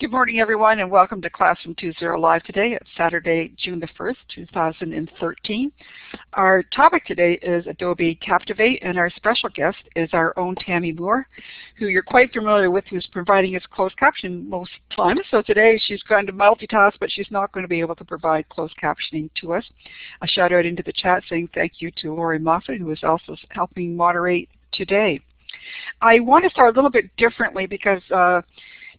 Good morning, everyone, and welcome to Classroom 2.0 Live today. It's Saturday, June the 1st, 2013. Our topic today is Adobe Captivate, and our special guest is our own Tammy Moore, who you're quite familiar with, who's providing us closed captioning most times. So today she's going to multitask, but she's not going to be able to provide closed captioning to us. A shout out into the chat saying thank you to Lori Moffat, who is also helping moderate today. I want to start a little bit differently because uh,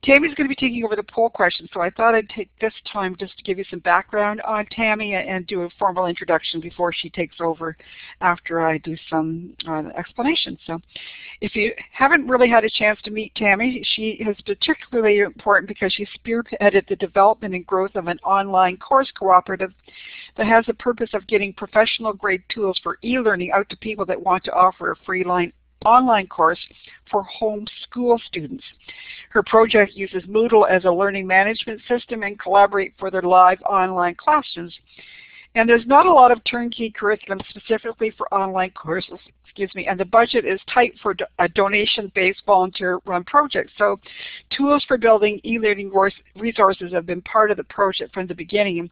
Tammy's going to be taking over the poll questions, so I thought I'd take this time just to give you some background on Tammy and do a formal introduction before she takes over after I do some uh, explanation. So if you haven't really had a chance to meet Tammy, she is particularly important because she spearheaded the development and growth of an online course cooperative that has the purpose of getting professional grade tools for e-learning out to people that want to offer a free line online course for homeschool students. Her project uses Moodle as a learning management system and Collaborate for their live online classrooms. And there's not a lot of turnkey curriculum specifically for online courses, excuse me, and the budget is tight for a donation-based volunteer-run project. So tools for building e-learning resources have been part of the project from the beginning.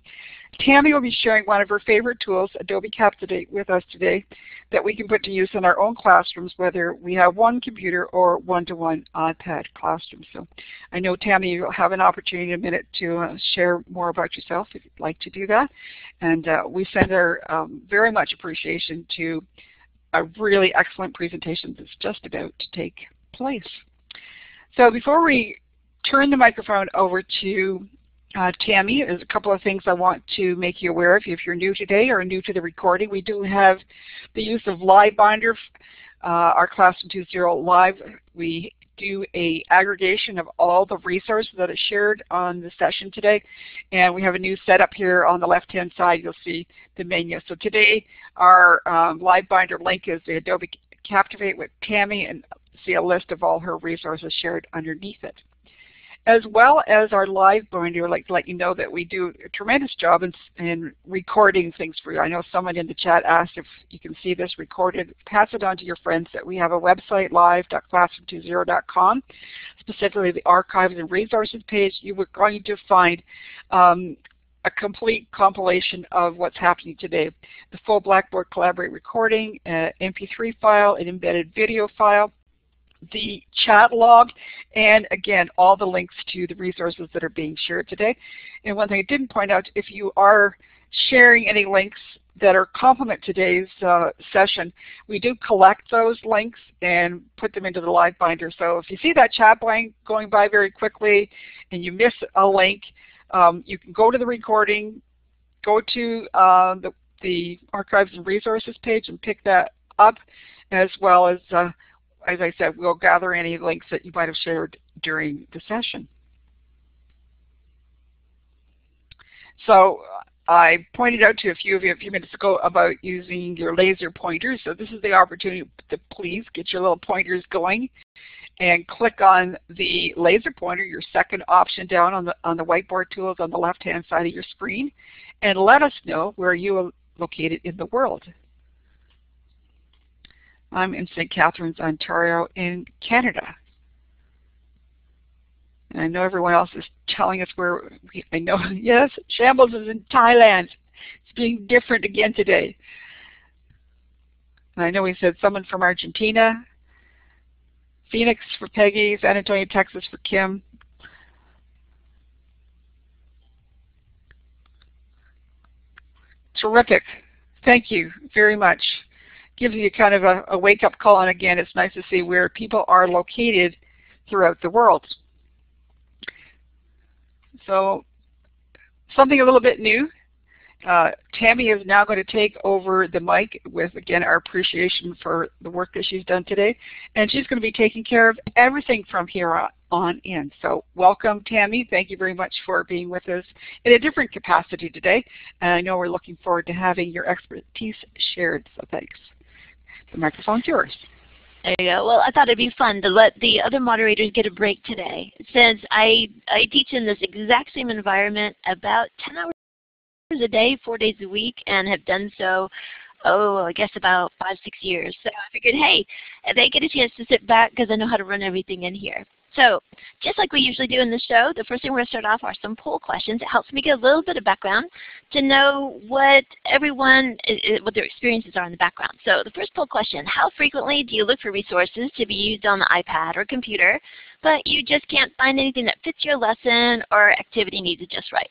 Tammy will be sharing one of her favorite tools, Adobe Captivate, with us today that we can put to use in our own classrooms, whether we have one computer or one-to-one -one iPad classroom. So I know, Tammy, you'll have an opportunity in a minute to uh, share more about yourself if you'd like to do that. And uh, we send our um, very much appreciation to a really excellent presentation that's just about to take place. So before we turn the microphone over to uh, Tammy, there's a couple of things I want to make you aware of if you're new today or new to the recording. We do have the use of LiveBinder, uh, our Class 2.0 Live. We do a aggregation of all the resources that are shared on the session today. And we have a new setup here on the left-hand side. You'll see the menu. So today our um, LiveBinder link is the Adobe Captivate with Tammy and see a list of all her resources shared underneath it as well as our live binder, like to let you know that we do a tremendous job in, in, recording things for you. I know someone in the chat asked if you can see this recorded. Pass it on to your friends that we have a website, live.classroom20.com, specifically the archives and resources page. You are going to find um, a complete compilation of what's happening today. The full Blackboard Collaborate recording, uh, MP3 file, an embedded video file, the chat log, and again, all the links to the resources that are being shared today. And one thing I didn't point out, if you are sharing any links that are complement today's uh, session, we do collect those links and put them into the live binder. So if you see that chat blank going by very quickly and you miss a link, um, you can go to the recording, go to uh, the, the archives and resources page and pick that up as well as uh, as I said, we'll gather any links that you might have shared during the session. So I pointed out to a few of you a few minutes ago about using your laser pointers. So this is the opportunity to please get your little pointers going and click on the laser pointer, your second option down on the, on the whiteboard tools on the left-hand side of your screen, and let us know where you are located in the world. I'm in St. Catharines, Ontario in Canada. And I know everyone else is telling us where, we, I know, yes, Shambles is in Thailand. It's being different again today. And I know we said someone from Argentina, Phoenix for Peggy, San Antonio, Texas for Kim. Terrific. Thank you very much gives you kind of a, a wake-up call. And again, it's nice to see where people are located throughout the world. So something a little bit new. Uh, Tammy is now going to take over the mic with, again, our appreciation for the work that she's done today. And she's going to be taking care of everything from here on, on in. So welcome, Tammy. Thank you very much for being with us in a different capacity today. And I know we're looking forward to having your expertise shared, so thanks. The microphone's yours. There you go. Well, I thought it'd be fun to let the other moderators get a break today. Since I, I teach in this exact same environment about 10 hours a day, four days a week, and have done so, oh, I guess about five, six years. So I figured, hey, they get a chance to sit back because I know how to run everything in here. So just like we usually do in the show, the first thing we're going to start off are some poll questions. It helps me get a little bit of background to know what everyone, what their experiences are in the background. So the first poll question, how frequently do you look for resources to be used on the iPad or computer, but you just can't find anything that fits your lesson or activity needs it just right?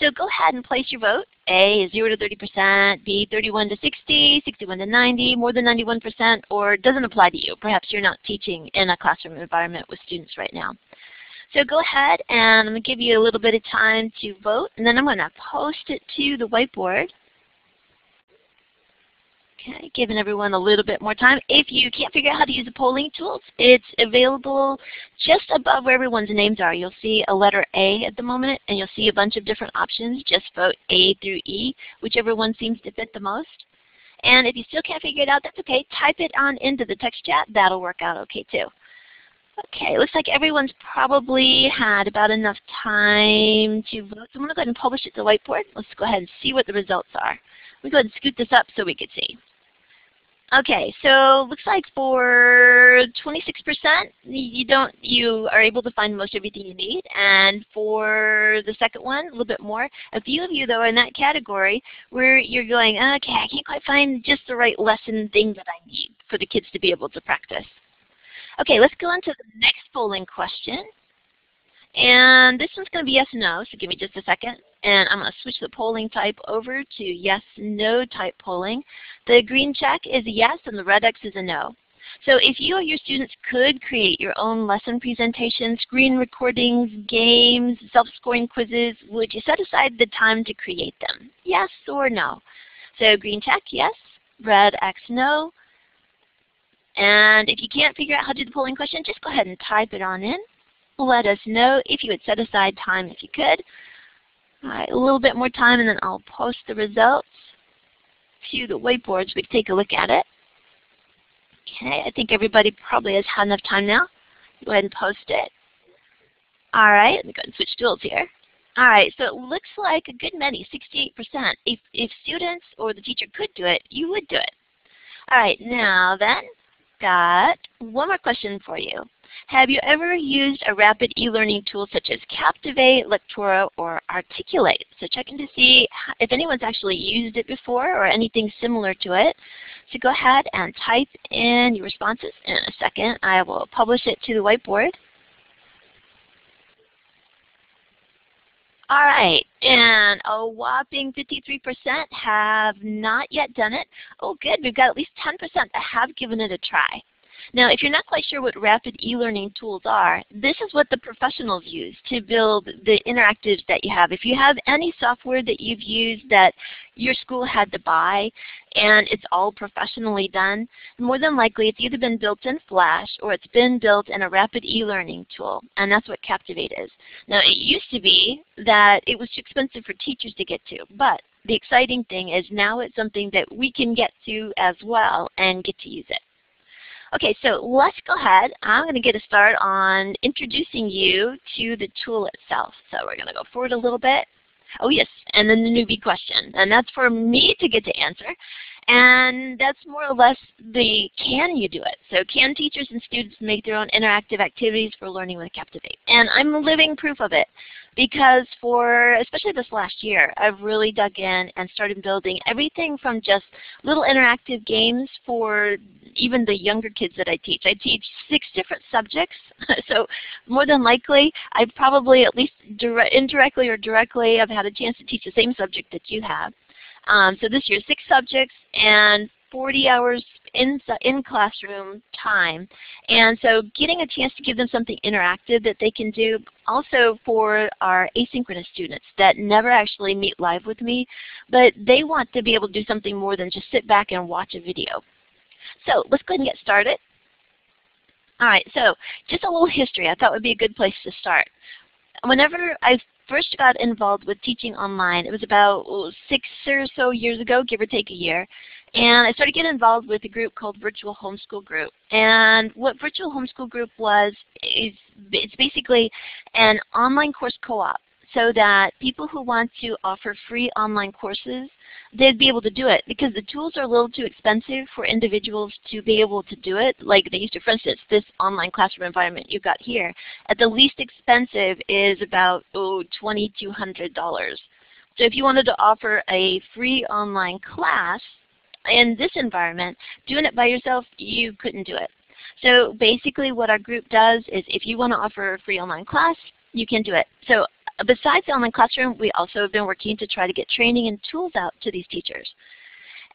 So go ahead and place your vote. A is 0 to 30%, B 31 to 60, 61 to 90, more than 91%, or doesn't apply to you. Perhaps you're not teaching in a classroom environment with students right now. So go ahead and I'm going to give you a little bit of time to vote, and then I'm going to post it to the whiteboard. Okay, giving everyone a little bit more time. If you can't figure out how to use the polling tools, it's available just above where everyone's names are. You'll see a letter A at the moment, and you'll see a bunch of different options. Just vote A through E, whichever one seems to fit the most. And if you still can't figure it out, that's okay. Type it on into the text chat. That'll work out okay too. Okay, looks like everyone's probably had about enough time to vote. So I'm going to go ahead and publish it to the whiteboard. Let's go ahead and see what the results are. Let me go ahead and scoot this up so we can see. Okay, so looks like for 26% you don't you are able to find most everything you need, and for the second one a little bit more. A few of you though are in that category where you're going, okay, I can't quite find just the right lesson thing that I need for the kids to be able to practice. Okay, let's go on to the next polling question. And this one's going to be yes no, so give me just a second. And I'm going to switch the polling type over to yes, no type polling. The green check is a yes and the red X is a no. So if you or your students could create your own lesson presentations, screen recordings, games, self-scoring quizzes, would you set aside the time to create them? Yes or no? So green check, yes. Red X, no. And if you can't figure out how to do the polling question, just go ahead and type it on in. Let us know if you would set aside time if you could. All right, a little bit more time and then I'll post the results to the whiteboard so we can take a look at it. Okay, I think everybody probably has had enough time now. Go ahead and post it. All right, let me go ahead and switch tools here. All right, so it looks like a good many, 68%. If, if students or the teacher could do it, you would do it. All right, now then, got one more question for you. Have you ever used a rapid e-learning tool such as Captivate, Lectora, or Articulate? So checking to see if anyone's actually used it before or anything similar to it. So go ahead and type in your responses. In a second, I will publish it to the whiteboard. All right, and a whopping 53% have not yet done it. Oh good, we've got at least 10% that have given it a try. Now, if you're not quite sure what rapid e-learning tools are, this is what the professionals use to build the interactives that you have. If you have any software that you've used that your school had to buy and it's all professionally done, more than likely it's either been built in Flash or it's been built in a rapid e-learning tool, and that's what Captivate is. Now, it used to be that it was too expensive for teachers to get to, but the exciting thing is now it's something that we can get to as well and get to use it. Okay, so let's go ahead. I'm going to get a start on introducing you to the tool itself. So we're going to go forward a little bit. Oh yes, and then the newbie question. And that's for me to get to answer. And that's more or less the can you do it. So can teachers and students make their own interactive activities for learning with Captivate? And I'm living proof of it because for especially this last year, I've really dug in and started building everything from just little interactive games for even the younger kids that I teach. I teach six different subjects, so more than likely I probably at least indirectly or directly I've had a chance to teach the same subject that you have. Um, so this year, six subjects and 40 hours in, in classroom time. And so getting a chance to give them something interactive that they can do also for our asynchronous students that never actually meet live with me, but they want to be able to do something more than just sit back and watch a video. So let's go ahead and get started. All right, so just a little history I thought would be a good place to start. Whenever I first got involved with teaching online, it was about oh, six or so years ago, give or take a year. And I started getting involved with a group called Virtual Homeschool Group. And what Virtual Homeschool Group was, is it's basically an online course co-op. So that people who want to offer free online courses, they'd be able to do it because the tools are a little too expensive for individuals to be able to do it like they used to. For instance, this online classroom environment you've got here, at the least expensive is about oh, $2,200. So if you wanted to offer a free online class in this environment, doing it by yourself, you couldn't do it. So basically what our group does is if you want to offer a free online class, you can do it. So besides the online classroom, we also have been working to try to get training and tools out to these teachers.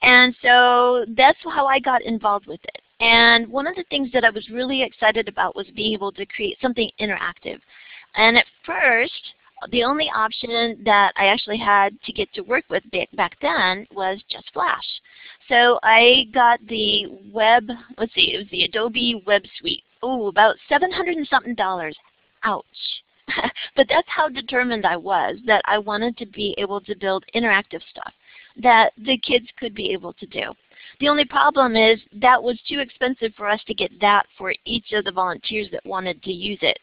And so that's how I got involved with it. And one of the things that I was really excited about was being able to create something interactive. And at first, the only option that I actually had to get to work with back then was just Flash. So I got the web, let's see, it was the Adobe Web Suite. Oh, about 700 and something dollars. Ouch. but that's how determined I was that I wanted to be able to build interactive stuff that the kids could be able to do. The only problem is that was too expensive for us to get that for each of the volunteers that wanted to use it.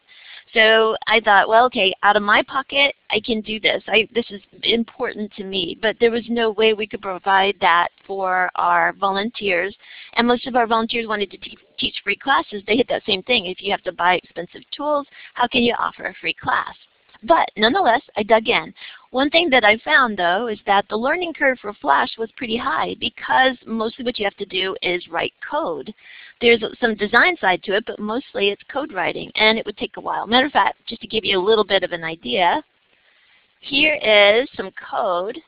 So I thought, well, okay, out of my pocket, I can do this. I, this is important to me. But there was no way we could provide that for our volunteers. And most of our volunteers wanted to te teach free classes. They hit that same thing. If you have to buy expensive tools, how can you offer a free class? But nonetheless, I dug in. One thing that I found though is that the learning curve for Flash was pretty high because mostly what you have to do is write code. There's some design side to it, but mostly it's code writing, and it would take a while. Matter of fact, just to give you a little bit of an idea, here is some code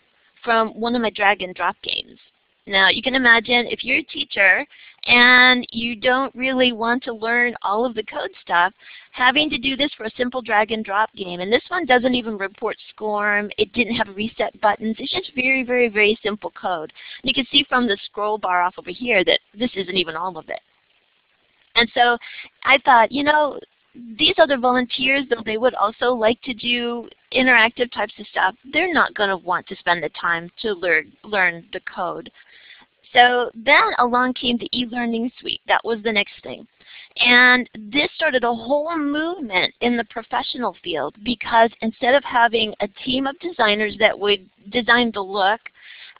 from one of my drag and drop games. Now you can imagine if you're a teacher and you don't really want to learn all of the code stuff, having to do this for a simple drag and drop game. And this one doesn't even report SCORM. It didn't have reset buttons. It's just very, very, very simple code. And you can see from the scroll bar off over here that this isn't even all of it. And so I thought, you know, these other volunteers, though they would also like to do interactive types of stuff, they're not going to want to spend the time to learn, learn the code. So then along came the e-learning suite. That was the next thing. And this started a whole movement in the professional field because instead of having a team of designers that would design the look,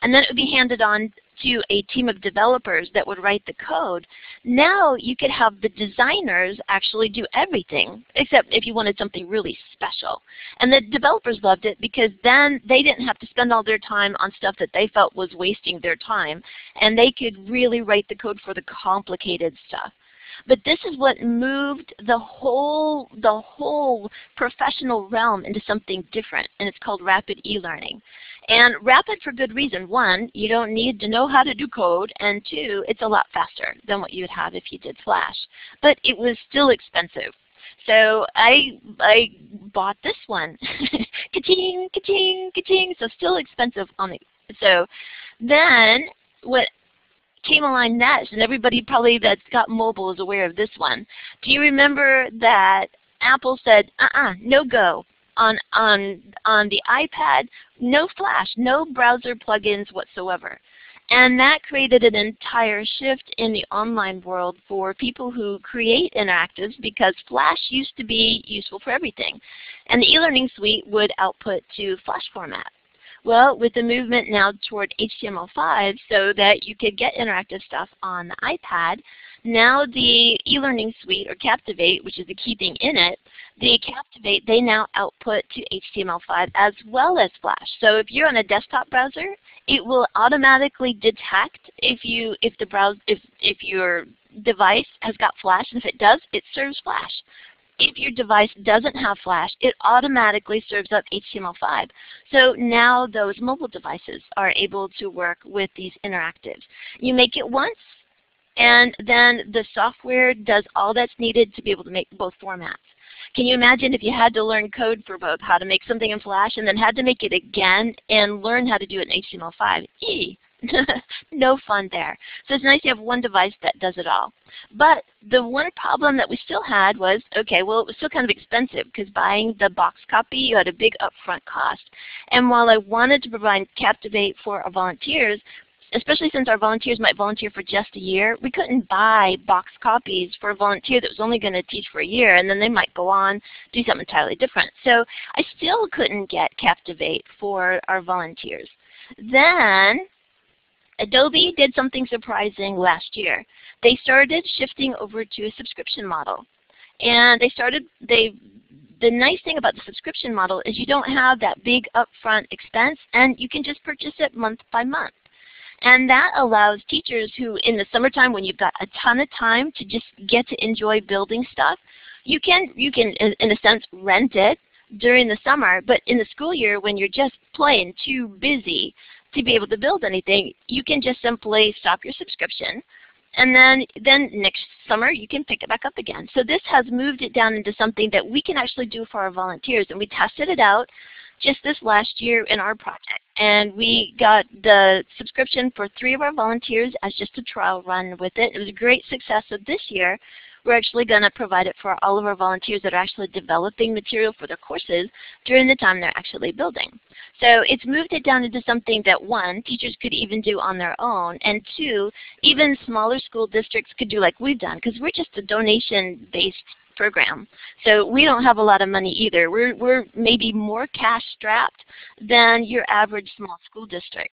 and then it would be handed on to a team of developers that would write the code. Now you could have the designers actually do everything, except if you wanted something really special. And the developers loved it because then they didn't have to spend all their time on stuff that they felt was wasting their time, and they could really write the code for the complicated stuff. But this is what moved the whole, the whole professional realm into something different, and it's called rapid e-learning. And rapid for good reason. One, you don't need to know how to do code, and two, it's a lot faster than what you would have if you did Flash. But it was still expensive. So I I bought this one. ka-ching, ka-ching, ka-ching. So still expensive on it. So then what came along next, and everybody probably that's got mobile is aware of this one. Do you remember that Apple said, uh-uh, no go on, on, on the iPad, no Flash, no browser plugins whatsoever. And that created an entire shift in the online world for people who create interactives because Flash used to be useful for everything. And the e-learning suite would output to Flash format. Well, with the movement now toward HTML5 so that you could get interactive stuff on the iPad, now the e-learning suite, or Captivate, which is the key thing in it, the Captivate, they now output to HTML5 as well as Flash. So if you're on a desktop browser, it will automatically detect if you if the browse if if your device has got Flash, and if it does, it serves Flash. If your device doesn't have Flash, it automatically serves up HTML5. So now those mobile devices are able to work with these interactives. You make it once, and then the software does all that's needed to be able to make both formats. Can you imagine if you had to learn code for both, how to make something in Flash and then had to make it again and learn how to do it in HTML5? Eee. no fun there. So it's nice to have one device that does it all. But the one problem that we still had was, okay, well it was still kind of expensive because buying the box copy, you had a big upfront cost. And while I wanted to provide Captivate for our volunteers, especially since our volunteers might volunteer for just a year, we couldn't buy box copies for a volunteer that was only going to teach for a year and then they might go on do something entirely different. So I still couldn't get Captivate for our volunteers. Then Adobe did something surprising last year. They started shifting over to a subscription model. And they started, they the nice thing about the subscription model is you don't have that big upfront expense and you can just purchase it month by month. And that allows teachers who in the summertime when you've got a ton of time to just get to enjoy building stuff, you can, you can in a sense rent it during the summer, but in the school year when you're just plain too busy to be able to build anything, you can just simply stop your subscription, and then, then next summer you can pick it back up again. So this has moved it down into something that we can actually do for our volunteers. And we tested it out just this last year in our project. And we got the subscription for three of our volunteers as just a trial run with it. It was a great success. So this year we're actually going to provide it for all of our volunteers that are actually developing material for their courses during the time they're actually building. So it's moved it down into something that one, teachers could even do on their own, and two, even smaller school districts could do like we've done because we're just a donation-based program. So we don't have a lot of money either. We're, we're maybe more cash strapped than your average small school district.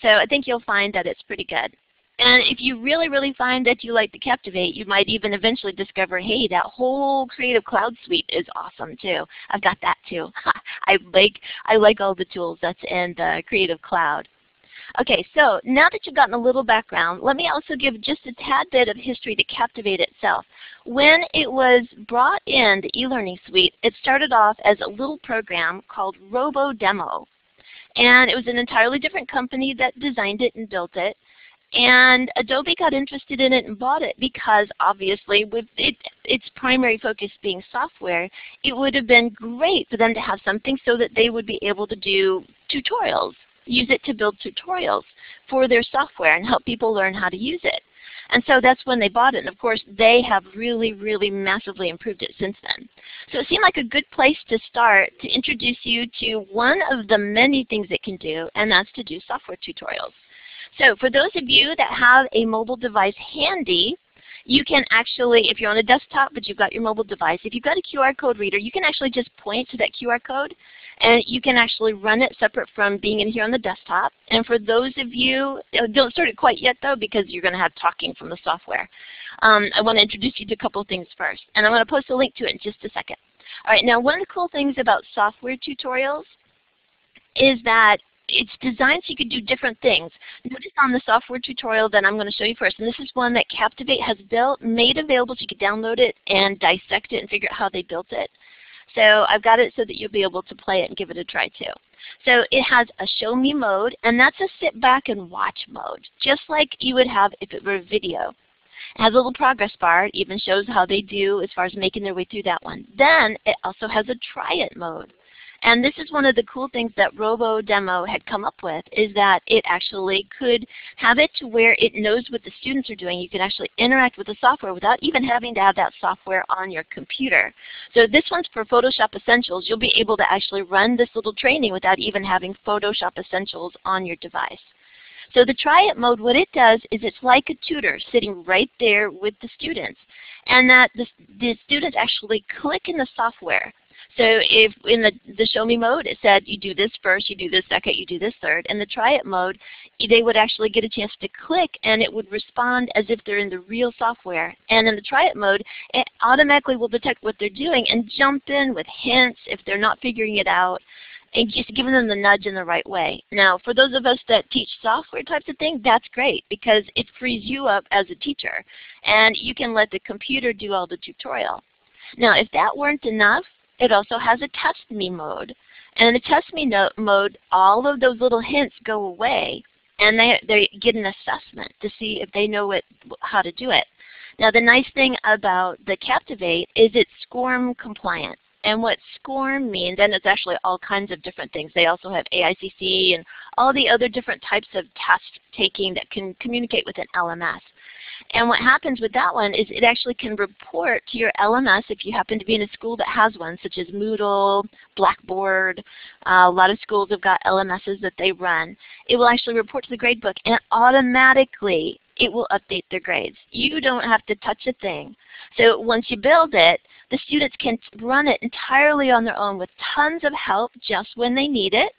So I think you'll find that it's pretty good. And if you really, really find that you like to Captivate, you might even eventually discover, hey, that whole Creative Cloud suite is awesome too. I've got that too. I like I like all the tools that's in the Creative Cloud. Okay, so now that you've gotten a little background, let me also give just a tad bit of history to Captivate itself. When it was brought in, the e-learning suite, it started off as a little program called RoboDemo. And it was an entirely different company that designed it and built it. And Adobe got interested in it and bought it because obviously with it, its primary focus being software, it would have been great for them to have something so that they would be able to do tutorials, use it to build tutorials for their software and help people learn how to use it. And so that's when they bought it. And of course, they have really, really massively improved it since then. So it seemed like a good place to start to introduce you to one of the many things it can do, and that's to do software tutorials. So for those of you that have a mobile device handy, you can actually, if you're on a desktop but you've got your mobile device, if you've got a QR code reader, you can actually just point to that QR code and you can actually run it separate from being in here on the desktop. And for those of you, uh, don't start it quite yet though because you're going to have talking from the software. Um, I want to introduce you to a couple of things first. And I'm going to post a link to it in just a second. All right, now one of the cool things about software tutorials is that it's designed so you could do different things. Notice on the software tutorial that I'm going to show you first, and this is one that Captivate has built, made available so you could download it and dissect it and figure out how they built it. So I've got it so that you'll be able to play it and give it a try too. So it has a show me mode, and that's a sit back and watch mode, just like you would have if it were a video. It has a little progress bar. It even shows how they do as far as making their way through that one. Then it also has a try it mode. And this is one of the cool things that RoboDemo had come up with is that it actually could have it to where it knows what the students are doing. You can actually interact with the software without even having to have that software on your computer. So this one's for Photoshop Essentials. You'll be able to actually run this little training without even having Photoshop Essentials on your device. So the try it mode, what it does is it's like a tutor sitting right there with the students. And that the, the students actually click in the software. So if in the, the show me mode it said you do this first, you do this second, you do this third, in the try it mode they would actually get a chance to click and it would respond as if they're in the real software. And in the try it mode it automatically will detect what they're doing and jump in with hints if they're not figuring it out and just giving them the nudge in the right way. Now, for those of us that teach software types of things, that's great because it frees you up as a teacher. And you can let the computer do all the tutorial. Now, if that weren't enough, it also has a test me mode. And in the test me mode, all of those little hints go away and they, they get an assessment to see if they know what, how to do it. Now the nice thing about the Captivate is it's SCORM compliant. And what SCORM means, and it's actually all kinds of different things. They also have AICC and all the other different types of test taking that can communicate with an LMS. And what happens with that one is it actually can report to your LMS if you happen to be in a school that has one, such as Moodle, Blackboard. Uh, a lot of schools have got LMSs that they run. It will actually report to the gradebook and automatically it will update their grades. You don't have to touch a thing. So once you build it, the students can run it entirely on their own with tons of help just when they need it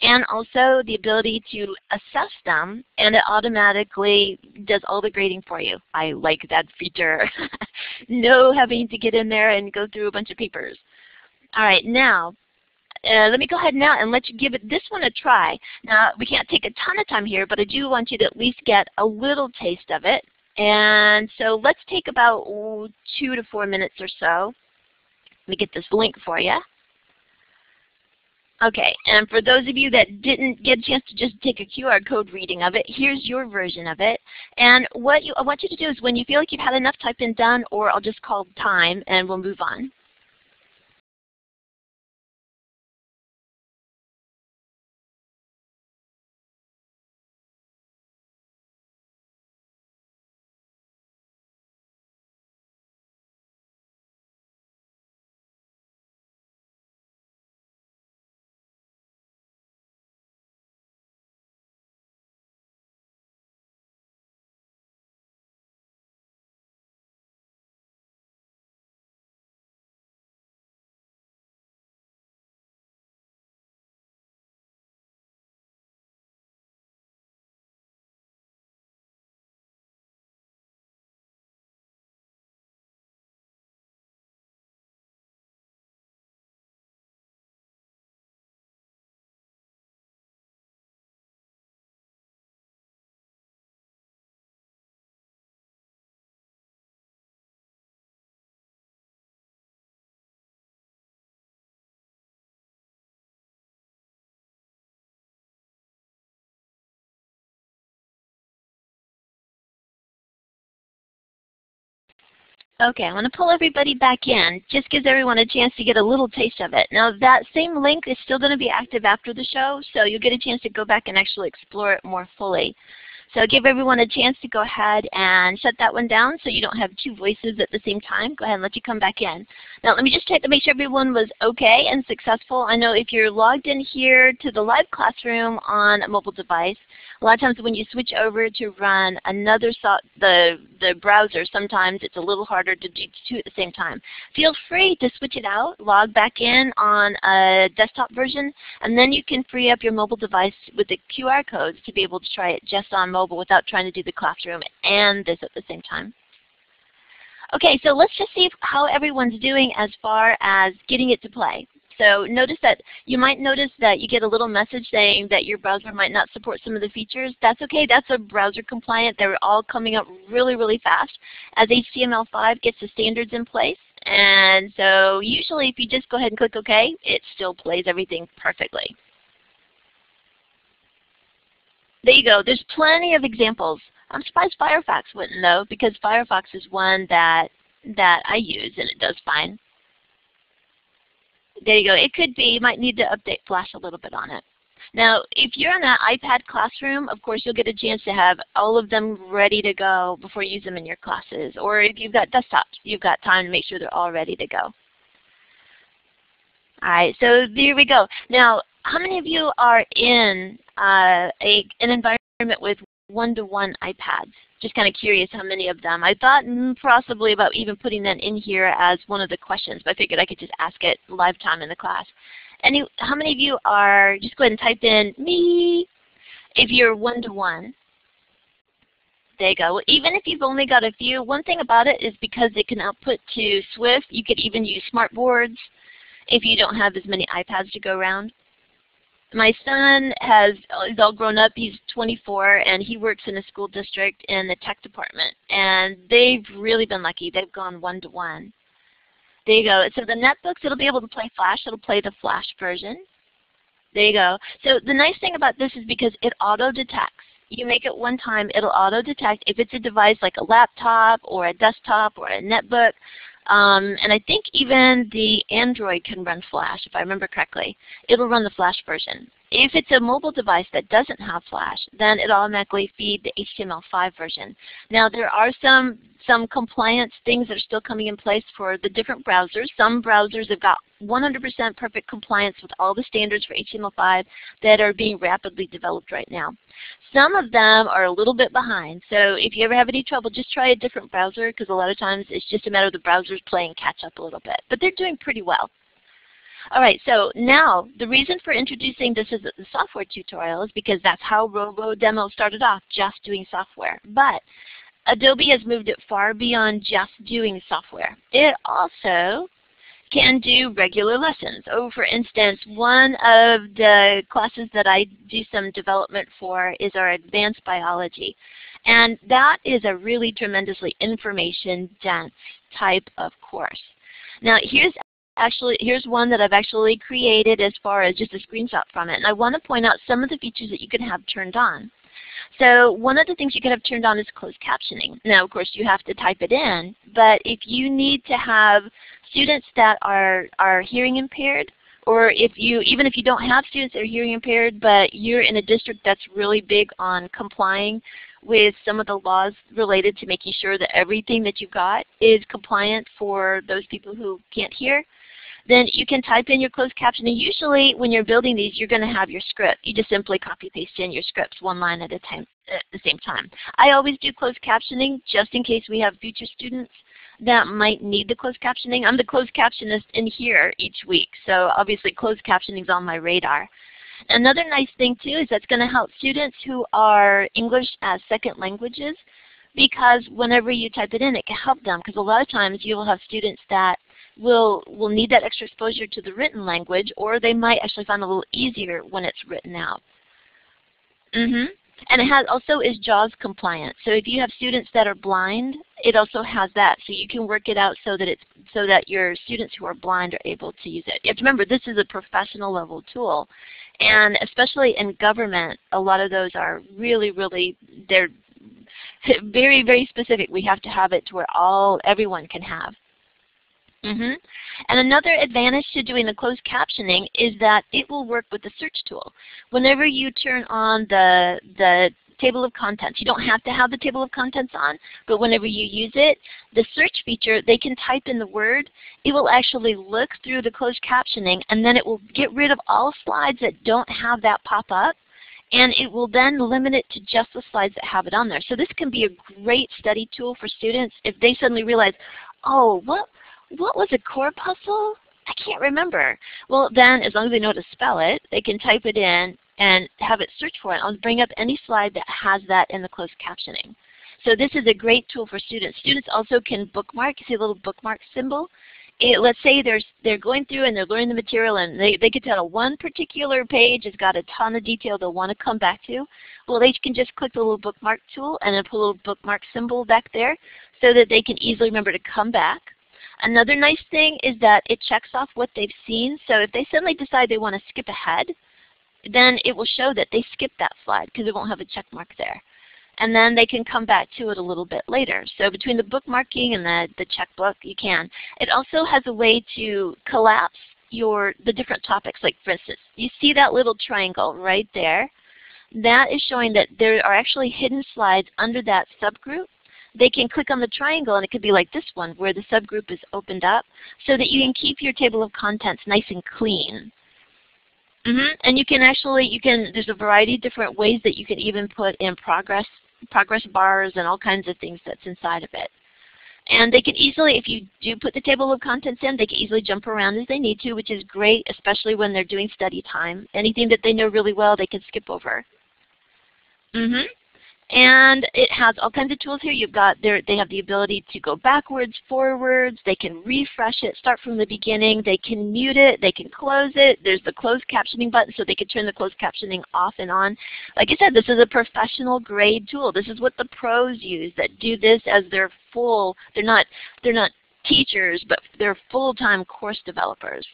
and also the ability to assess them and it automatically does all the grading for you. I like that feature. no having to get in there and go through a bunch of papers. All right, now uh, let me go ahead now and let you give it this one a try. Now we can't take a ton of time here, but I do want you to at least get a little taste of it. And so let's take about two to four minutes or so. Let me get this link for you. Okay, and for those of you that didn't get a chance to just take a QR code reading of it, here's your version of it. And what you, I want you to do is when you feel like you've had enough typing done, or I'll just call time and we'll move on. Okay, I'm going to pull everybody back in. Just gives everyone a chance to get a little taste of it. Now that same link is still going to be active after the show, so you'll get a chance to go back and actually explore it more fully. So give everyone a chance to go ahead and shut that one down so you don't have two voices at the same time. Go ahead and let you come back in. Now let me just check to make sure everyone was okay and successful. I know if you're logged in here to the live classroom on a mobile device, a lot of times when you switch over to run another so the, the browser, sometimes it's a little harder to do two at the same time. Feel free to switch it out, log back in on a desktop version, and then you can free up your mobile device with the QR codes to be able to try it just on mobile without trying to do the classroom and this at the same time. Okay, so let's just see how everyone's doing as far as getting it to play. So notice that you might notice that you get a little message saying that your browser might not support some of the features. That's okay. That's a browser compliant. They're all coming up really, really fast as HTML5 gets the standards in place. And so usually if you just go ahead and click OK, it still plays everything perfectly. There you go. There's plenty of examples. I'm surprised Firefox wouldn't though, because Firefox is one that that I use and it does fine. There you go. It could be, you might need to update Flash a little bit on it. Now, if you're in an iPad classroom, of course you'll get a chance to have all of them ready to go before you use them in your classes. Or if you've got desktops, you've got time to make sure they're all ready to go. All right, so there we go. Now, how many of you are in uh, a, an environment with one-to-one -one iPads? Just kind of curious how many of them. I thought possibly about even putting that in here as one of the questions, but I figured I could just ask it live time in the class. Any, how many of you are, just go ahead and type in me if you're one-to-one. -one. There you go. Even if you've only got a few, one thing about it is because it can output to SWF, you could even use smartboards if you don't have as many iPads to go around my son has is all grown up. He's 24 and he works in a school district in the tech department. And they've really been lucky. They've gone one to one. There you go. So the netbooks, it'll be able to play Flash. It'll play the Flash version. There you go. So the nice thing about this is because it auto detects. You make it one time, it'll auto detect if it's a device like a laptop or a desktop or a netbook. Um, and I think even the Android can run Flash, if I remember correctly. It'll run the Flash version. If it's a mobile device that doesn't have Flash, then it automatically feed the HTML5 version. Now there are some some compliance things that are still coming in place for the different browsers. Some browsers have got 100% perfect compliance with all the standards for HTML5 that are being rapidly developed right now. Some of them are a little bit behind. So if you ever have any trouble, just try a different browser because a lot of times it's just a matter of the browsers playing catch up a little bit. But they're doing pretty well. All right, so now the reason for introducing this as a software tutorial is because that's how RoboDemo started off, just doing software. But Adobe has moved it far beyond just doing software. It also can do regular lessons. Oh, for instance, one of the classes that I do some development for is our advanced biology. And that is a really tremendously information dense type of course. Now here's actually here's one that I've actually created as far as just a screenshot from it. And I want to point out some of the features that you can have turned on. So one of the things you can have turned on is closed captioning. Now, of course, you have to type it in, but if you need to have students that are, are hearing impaired, or if you, even if you don't have students that are hearing impaired, but you're in a district that's really big on complying with some of the laws related to making sure that everything that you've got is compliant for those people who can't hear, then you can type in your closed captioning. Usually when you're building these, you're going to have your script. You just simply copy paste in your scripts one line at a time at the same time. I always do closed captioning just in case we have future students that might need the closed captioning. I'm the closed captionist in here each week, so obviously closed captioning is on my radar. Another nice thing too is that's going to help students who are English as second languages because whenever you type it in, it can help them because a lot of times you will have students that will will need that extra exposure to the written language, or they might actually find it a little easier when it's written out. Mm -hmm. And it has also is JAWS compliant. So if you have students that are blind, it also has that. So you can work it out so that it's so that your students who are blind are able to use it. You have to remember this is a professional level tool. And especially in government, a lot of those are really, really they're very, very specific. We have to have it to where all everyone can have. Mm -hmm. And another advantage to doing the closed captioning is that it will work with the search tool. Whenever you turn on the, the table of contents, you don't have to have the table of contents on, but whenever you use it, the search feature, they can type in the word. It will actually look through the closed captioning, and then it will get rid of all slides that don't have that pop up and it will then limit it to just the slides that have it on there. So this can be a great study tool for students if they suddenly realize, oh, what, what was a corpuscle? I can't remember. Well, then as long as they know how to spell it, they can type it in and have it search for it. I'll bring up any slide that has that in the closed captioning. So this is a great tool for students. Students also can bookmark. You see a little bookmark symbol? It, let's say they're, they're going through and they're learning the material and they, they could tell one particular page has got a ton of detail they'll want to come back to. Well, they can just click the little bookmark tool and then put a little bookmark symbol back there so that they can easily remember to come back. Another nice thing is that it checks off what they've seen. So if they suddenly decide they want to skip ahead, then it will show that they skipped that slide because it won't have a check mark there. And then they can come back to it a little bit later. So between the bookmarking and the, the checkbook, you can. It also has a way to collapse your the different topics. Like for instance, you see that little triangle right there? That is showing that there are actually hidden slides under that subgroup they can click on the triangle and it could be like this one where the subgroup is opened up so that you can keep your table of contents nice and clean. Mm -hmm. And you can actually, you can, there's a variety of different ways that you can even put in progress, progress bars and all kinds of things that's inside of it. And they can easily, if you do put the table of contents in, they can easily jump around as they need to, which is great, especially when they're doing study time. Anything that they know really well, they can skip over. Mm -hmm. And it has all kinds of tools here. You've got they have the ability to go backwards, forwards. They can refresh it, start from the beginning. They can mute it. They can close it. There's the closed captioning button, so they can turn the closed captioning off and on. Like I said, this is a professional grade tool. This is what the pros use that do this as their full. They're not. They're not teachers, but they're full-time course developers.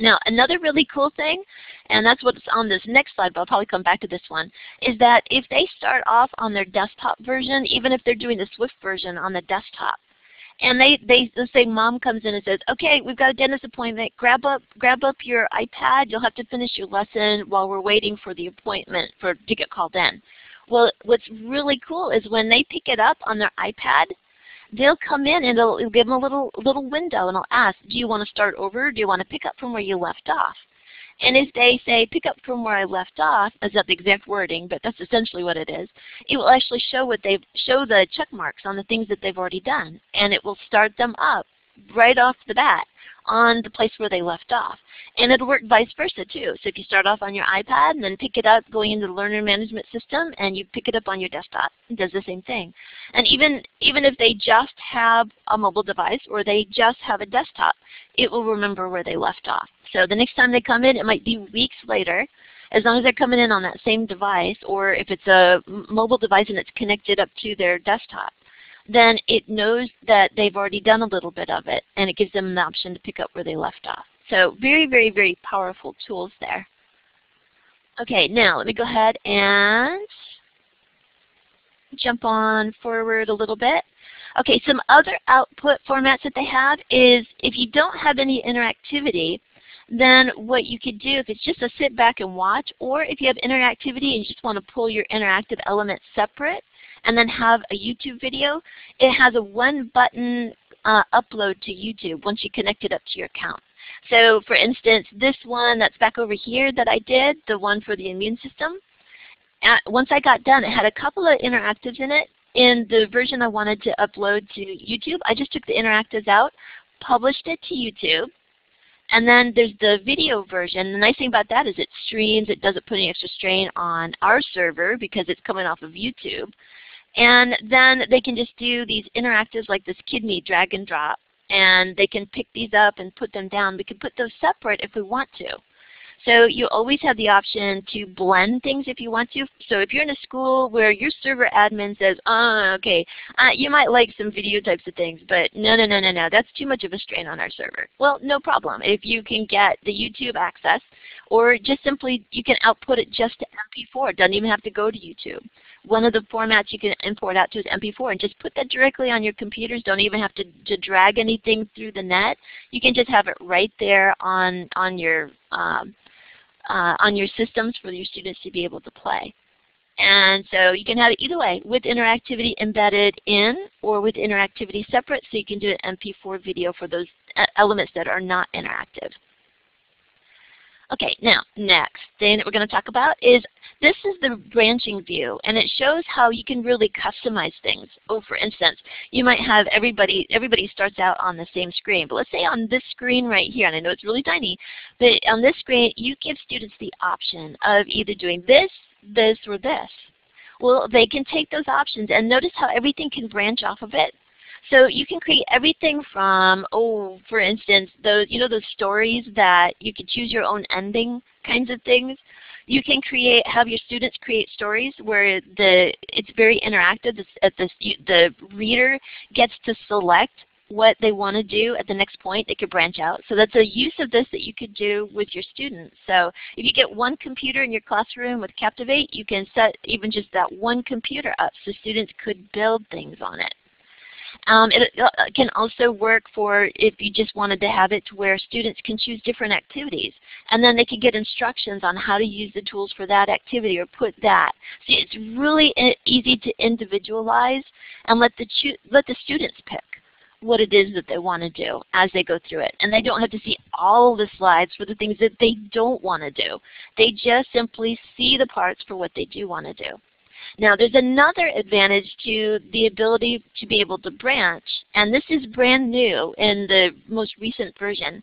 Now, another really cool thing, and that's what's on this next slide, but I'll probably come back to this one, is that if they start off on their desktop version, even if they're doing the SWF version on the desktop, and they, they let's say mom comes in and says, okay, we've got a dentist appointment. Grab up, grab up your iPad. You'll have to finish your lesson while we're waiting for the appointment for to get called in. Well, what's really cool is when they pick it up on their iPad, they'll come in and it'll give them a little little window and it'll ask, do you want to start over? Do you want to pick up from where you left off? And if they say pick up from where I left off, is not the exact wording, but that's essentially what it is, it will actually show what they've show the check marks on the things that they've already done. And it will start them up right off the bat on the place where they left off. And it'll work vice versa too. So if you start off on your iPad and then pick it up going into the learner management system and you pick it up on your desktop, it does the same thing. And even, even if they just have a mobile device or they just have a desktop, it will remember where they left off. So the next time they come in, it might be weeks later, as long as they're coming in on that same device or if it's a mobile device and it's connected up to their desktop then it knows that they've already done a little bit of it, and it gives them an option to pick up where they left off. So very, very, very powerful tools there. Okay, now let me go ahead and jump on forward a little bit. Okay, some other output formats that they have is if you don't have any interactivity, then what you could do if it's just a sit back and watch, or if you have interactivity and you just want to pull your interactive elements separate, and then have a YouTube video, it has a one button uh, upload to YouTube once you connect it up to your account. So for instance, this one that's back over here that I did, the one for the immune system, at, once I got done, it had a couple of interactives in it. In the version I wanted to upload to YouTube, I just took the interactives out, published it to YouTube, and then there's the video version. The nice thing about that is it streams. It doesn't put any extra strain on our server because it's coming off of YouTube. And then they can just do these interactives like this kidney drag and drop. And they can pick these up and put them down. We can put those separate if we want to. So you always have the option to blend things if you want to. So if you're in a school where your server admin says, oh, okay, uh, you might like some video types of things, but no, no, no, no, no, that's too much of a strain on our server. Well, no problem. If you can get the YouTube access, or just simply you can output it just to MP4. It doesn't even have to go to YouTube one of the formats you can import out to is MP4 and just put that directly on your computers. Don't even have to, to drag anything through the net. You can just have it right there on, on, your, um, uh, on your systems for your students to be able to play. And so you can have it either way, with interactivity embedded in or with interactivity separate, so you can do an MP4 video for those uh, elements that are not interactive. Okay, now next thing that we're going to talk about is this is the branching view, and it shows how you can really customize things. Oh, for instance, you might have everybody, everybody starts out on the same screen, but let's say on this screen right here, and I know it's really tiny, but on this screen you give students the option of either doing this, this, or this. Well, they can take those options and notice how everything can branch off of it. So you can create everything from, oh, for instance, those you know those stories that you can choose your own ending kinds of things. You can create, have your students create stories where the it's very interactive. The, the the reader gets to select what they want to do at the next point, they could branch out. So that's a use of this that you could do with your students. So if you get one computer in your classroom with Captivate, you can set even just that one computer up so students could build things on it. Um, it uh, can also work for if you just wanted to have it to where students can choose different activities. And then they can get instructions on how to use the tools for that activity or put that. See, it's really easy to individualize and let the, let the students pick what it is that they want to do as they go through it. And they don't have to see all the slides for the things that they don't want to do. They just simply see the parts for what they do want to do. Now there's another advantage to the ability to be able to branch, and this is brand new in the most recent version,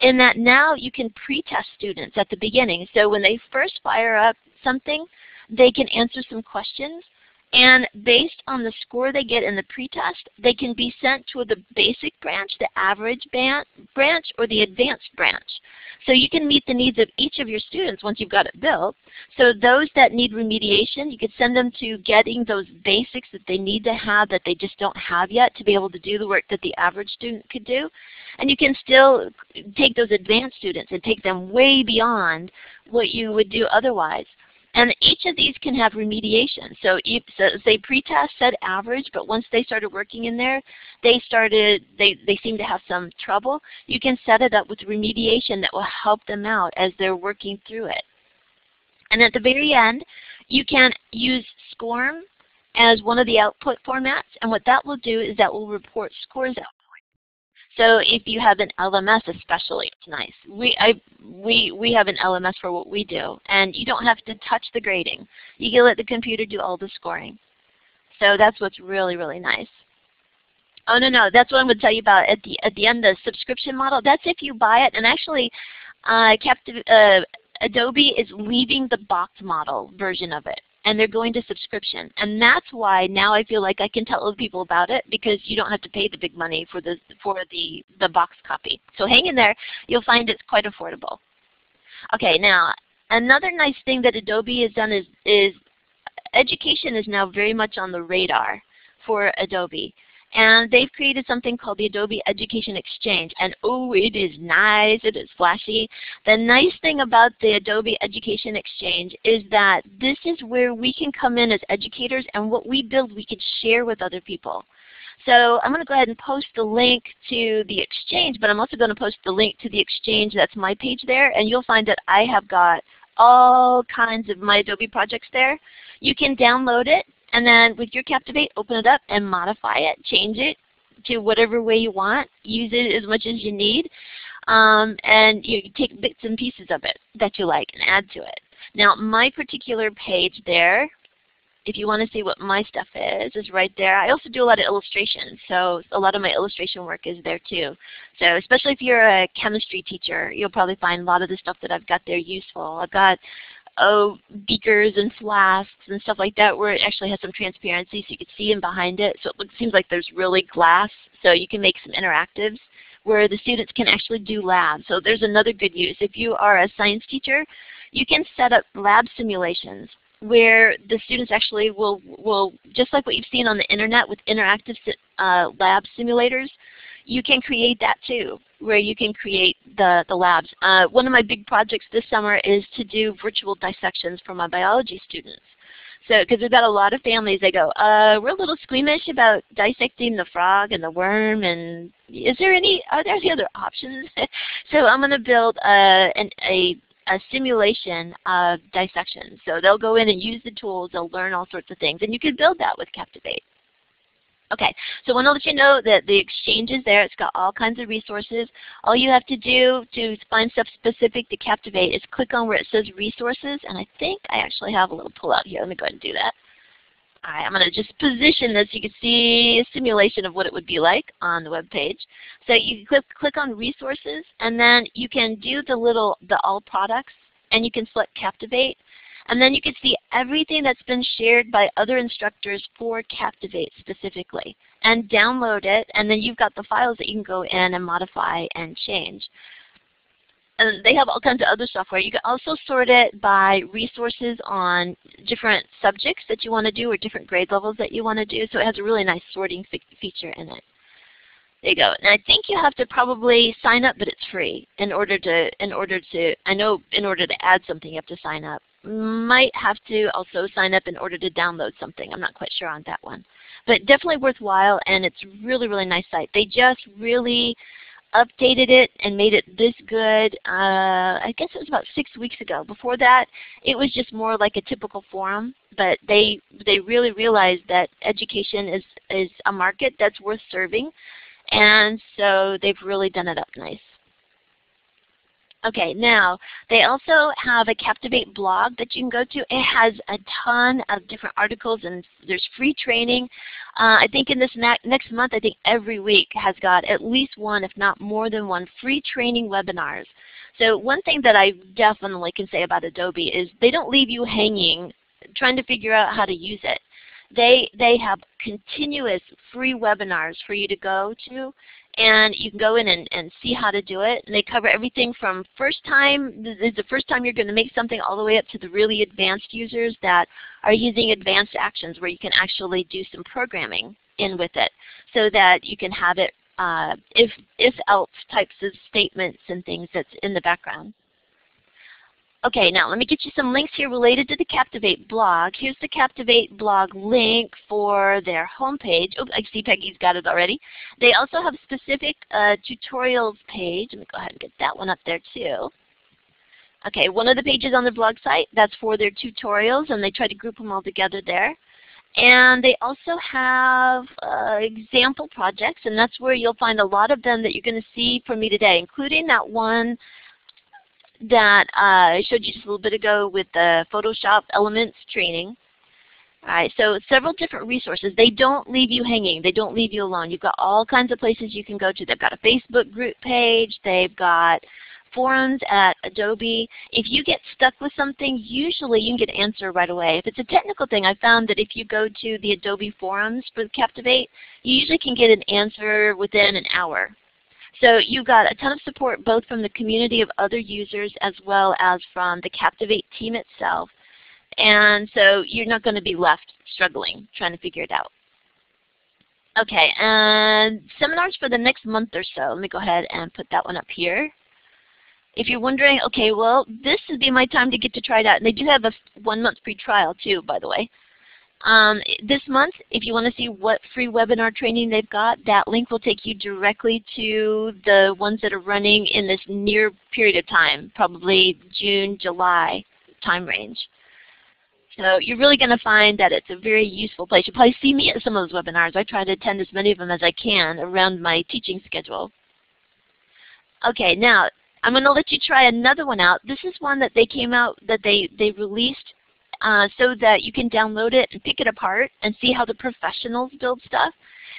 in that now you can pre-test students at the beginning. So when they first fire up something, they can answer some questions and based on the score they get in the pretest, they can be sent to the basic branch, the average branch, or the advanced branch. So you can meet the needs of each of your students once you've got it built. So those that need remediation, you could send them to getting those basics that they need to have that they just don't have yet to be able to do the work that the average student could do. And you can still take those advanced students and take them way beyond what you would do otherwise And each of these can have remediation. So, so say pretest said average, but once they started working in there, they started, they, they seem to have some trouble. You can set it up with remediation that will help them out as they're working through it. And at the very end, you can use SCORM as one of the output formats. And what that will do is that will report scores out. So if you have an LMS especially, it's nice. We, I, we, we have an LMS for what we do. And you don't have to touch the grading. You can let the computer do all the scoring. So that's what's really, really nice. Oh, no, no, that's what I'm going to tell you about at the, at the end, the subscription model. That's if you buy it. And actually, uh, Captiv uh, Adobe is leaving the box model version of it and they're going to subscription. And that's why now I feel like I can tell other people about it because you don't have to pay the big money for the for the, the box copy. So hang in there. You'll find it's quite affordable. Okay, now another nice thing that Adobe has done is is education is now very much on the radar for Adobe. And they've created something called the Adobe Education Exchange. And oh, it is nice, it is flashy. The nice thing about the Adobe Education Exchange is that this is where we can come in as educators and what we build we can share with other people. So I'm going to go ahead and post the link to the Exchange, but I'm also going to post the link to the Exchange that's my page there, and you'll find that I have got all kinds of my Adobe projects there. You can download it and then with your Captivate, open it up and modify it, change it to whatever way you want. Use it as much as you need. Um, and you take bits and pieces of it that you like and add to it. Now my particular page there, if you want to see what my stuff is, is right there. I also do a lot of illustrations, so a lot of my illustration work is there too. So especially if you're a chemistry teacher, you'll probably find a lot of the stuff that I've got there useful. I've got oh, beakers and flasks and stuff like that where it actually has some transparency so you can see in behind it. So it seems like there's really glass. So you can make some interactives where the students can actually do labs. So there's another good use. If you are a science teacher, you can set up lab simulations where the students actually will, will just like what you've seen on the internet with interactive uh, lab simulators, you can create that too where you can create the, the labs. Uh, one of my big projects this summer is to do virtual dissections for my biology students. So, because we've got a lot of families that go, uh, we're a little squeamish about dissecting the frog and the worm, and is there any, are there any other options? so I'm going to build a, an, a, a simulation of dissection. So they'll go in and use the tools, they'll learn all sorts of things, and you can build that with Captivate. Okay, so I want to let you know that the exchange is there. It's got all kinds of resources. All you have to do to find stuff specific to Captivate is click on where it says resources, and I think I actually have a little pull out here. Let me go ahead and do that. All right, I'm going to just position this so you can see a simulation of what it would be like on the web page. So you click, click on resources, and then you can do the little, the all products, and you can select Captivate. And then you can see everything that's been shared by other instructors for Captivate specifically. And download it, and then you've got the files that you can go in and modify and change. And they have all kinds of other software. You can also sort it by resources on different subjects that you want to do or different grade levels that you want to do. So it has a really nice sorting feature in it. There you go. And I think you have to probably sign up, but it's free in order to in order to I know in order to add something you have to sign up might have to also sign up in order to download something. I'm not quite sure on that one. But definitely worthwhile and it's really, really nice site. They just really updated it and made it this good. Uh, I guess it was about six weeks ago. Before that, it was just more like a typical forum. But they they really realized that education is is a market that's worth serving, and so they've really done it up nice. Okay, now they also have a Captivate blog that you can go to. It has a ton of different articles and there's free training. Uh, I think in this next month, I think every week has got at least one, if not more than one, free training webinars. So one thing that I definitely can say about Adobe is they don't leave you hanging trying to figure out how to use it. They, they have continuous free webinars for you to go to and you can go in and, and see how to do it. And they cover everything from first time, this is the first time you're going to make something all the way up to the really advanced users that are using advanced actions where you can actually do some programming in with it so that you can have it uh, if, if else types of statements and things that's in the background. Okay, now let me get you some links here related to the Captivate blog. Here's the Captivate blog link for their homepage. Oh, I see Peggy's got it already. They also have a specific uh, tutorials page. Let me go ahead and get that one up there too. Okay, one of the pages on the blog site, that's for their tutorials, and they try to group them all together there. And they also have uh, example projects, and that's where you'll find a lot of them that you're going to see from me today, including that one that uh, I showed you just a little bit ago with the Photoshop Elements training. All right, so several different resources. They don't leave you hanging. They don't leave you alone. You've got all kinds of places you can go to. They've got a Facebook group page. They've got forums at Adobe. If you get stuck with something, usually you can get an answer right away. If it's a technical thing, I found that if you go to the Adobe forums for Captivate, you usually can get an answer within an hour. So you've got a ton of support both from the community of other users as well as from the Captivate team itself. And so you're not going to be left struggling trying to figure it out. Okay, and seminars for the next month or so. Let me go ahead and put that one up here. If you're wondering, okay, well, this would be my time to get to try it out. And they do have a one month free trial too, by the way. Um, this month, if you want to see what free webinar training they've got, that link will take you directly to the ones that are running in this near period of time, probably June, July time range. So you're really going to find that it's a very useful place. You'll probably see me at some of those webinars. I try to attend as many of them as I can around my teaching schedule. Okay, now I'm going to let you try another one out. This is one that they came out, that they, they released uh, so that you can download it and pick it apart and see how the professionals build stuff.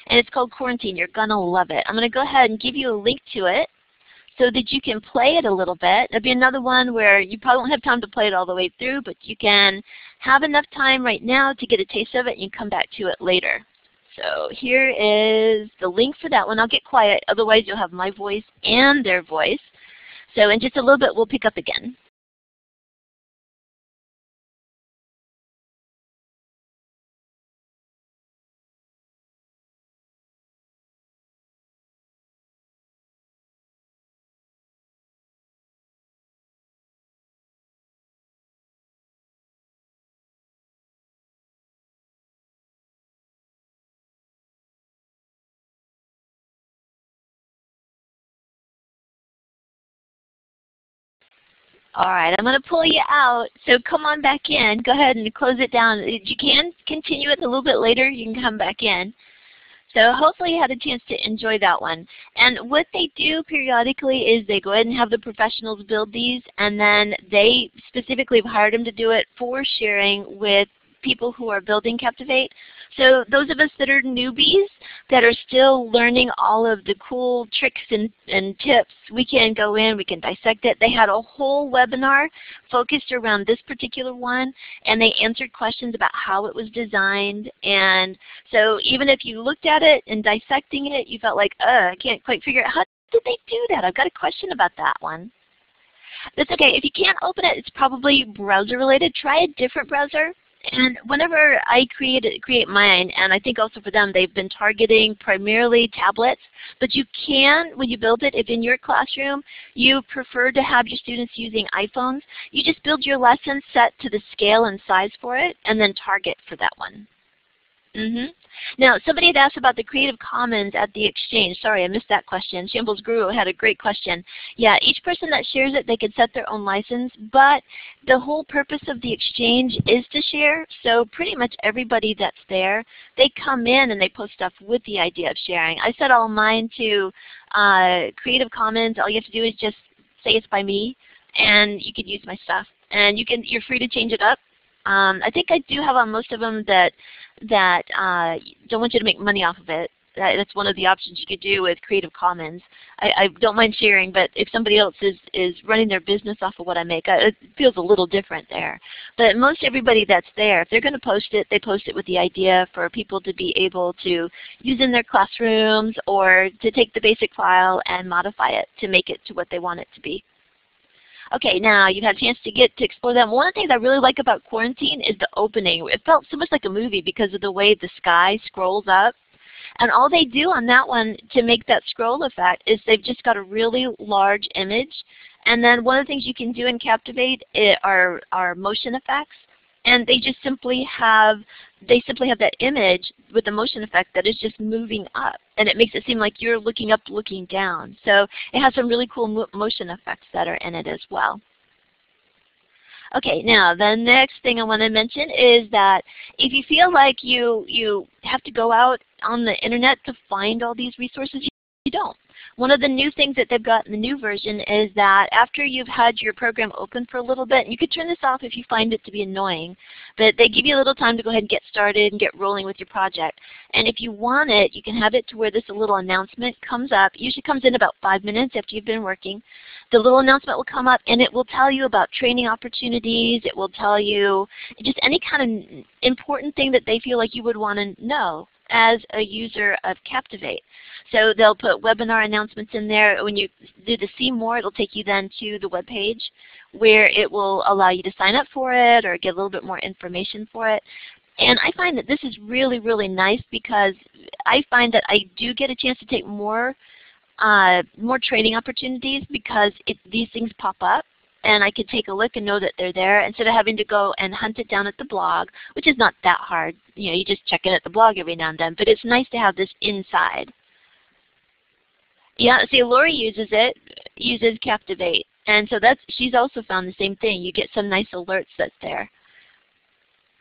And it's called Quarantine. You're going to love it. I'm going to go ahead and give you a link to it so that you can play it a little bit. It'll be another one where you probably won't have time to play it all the way through, but you can have enough time right now to get a taste of it and you come back to it later. So here is the link for that one. I'll get quiet, otherwise you'll have my voice and their voice. So in just a little bit we'll pick up again. All right, I'm going to pull you out. So come on back in. Go ahead and close it down. You can continue it a little bit later. You can come back in. So hopefully you had a chance to enjoy that one. And what they do periodically is they go ahead and have the professionals build these and then they specifically have hired them to do it for sharing with people who are building Captivate. So those of us that are newbies that are still learning all of the cool tricks and, and tips, we can go in, we can dissect it. They had a whole webinar focused around this particular one and they answered questions about how it was designed. And so even if you looked at it and dissecting it, you felt like, uh, I can't quite figure out how did they do that? I've got a question about that one. That's okay. If you can't open it, it's probably browser related. Try a different browser. And whenever I create create mine, and I think also for them, they've been targeting primarily tablets. But you can, when you build it, if in your classroom you prefer to have your students using iPhones, you just build your lesson set to the scale and size for it, and then target for that one. Mm -hmm. Now, somebody had asked about the Creative Commons at the Exchange. Sorry, I missed that question. Shambles Guru had a great question. Yeah, each person that shares it, they can set their own license, but the whole purpose of the Exchange is to share, so pretty much everybody that's there, they come in and they post stuff with the idea of sharing. I set all mine to uh, Creative Commons. All you have to do is just say it's by me, and you can use my stuff. And you can, you're free to change it up. Um, I think I do have on most of them that that uh, don't want you to make money off of it. That, that's one of the options you could do with Creative Commons. I, I don't mind sharing, but if somebody else is, is running their business off of what I make, I, it feels a little different there. But most everybody that's there, if they're going to post it, they post it with the idea for people to be able to use in their classrooms or to take the basic file and modify it to make it to what they want it to be. Okay, now you've had a chance to get to explore them. One of the things I really like about Quarantine is the opening. It felt so much like a movie because of the way the sky scrolls up. And all they do on that one to make that scroll effect is they've just got a really large image And then one of the things you can do in Captivate are, are motion effects. And they just simply have they simply have that image with the motion effect that is just moving up. And it makes it seem like you're looking up, looking down. So it has some really cool mo motion effects that are in it as well. Okay, now the next thing I want to mention is that if you feel like you, you have to go out on the internet to find all these resources, you don't. One of the new things that they've got in the new version is that after you've had your program open for a little bit, you could turn this off if you find it to be annoying, but they give you a little time to go ahead and get started and get rolling with your project. And if you want it, you can have it to where this little announcement comes up. It usually comes in about five minutes after you've been working. The little announcement will come up and it will tell you about training opportunities. It will tell you just any kind of important thing that they feel like you would want to know as a user of Captivate. So they'll put webinar announcements in there. When you do the see more, it'll take you then to the web page where it will allow you to sign up for it or get a little bit more information for it. And I find that this is really, really nice because I find that I do get a chance to take more uh, more training opportunities because it, these things pop up and I can take a look and know that they're there instead of having to go and hunt it down at the blog, which is not that hard. You know, you just check in at the blog every now and then, but it's nice to have this inside. Yeah, see, Lori uses it, uses Captivate, and so that's she's also found the same thing. You get some nice alerts that's there.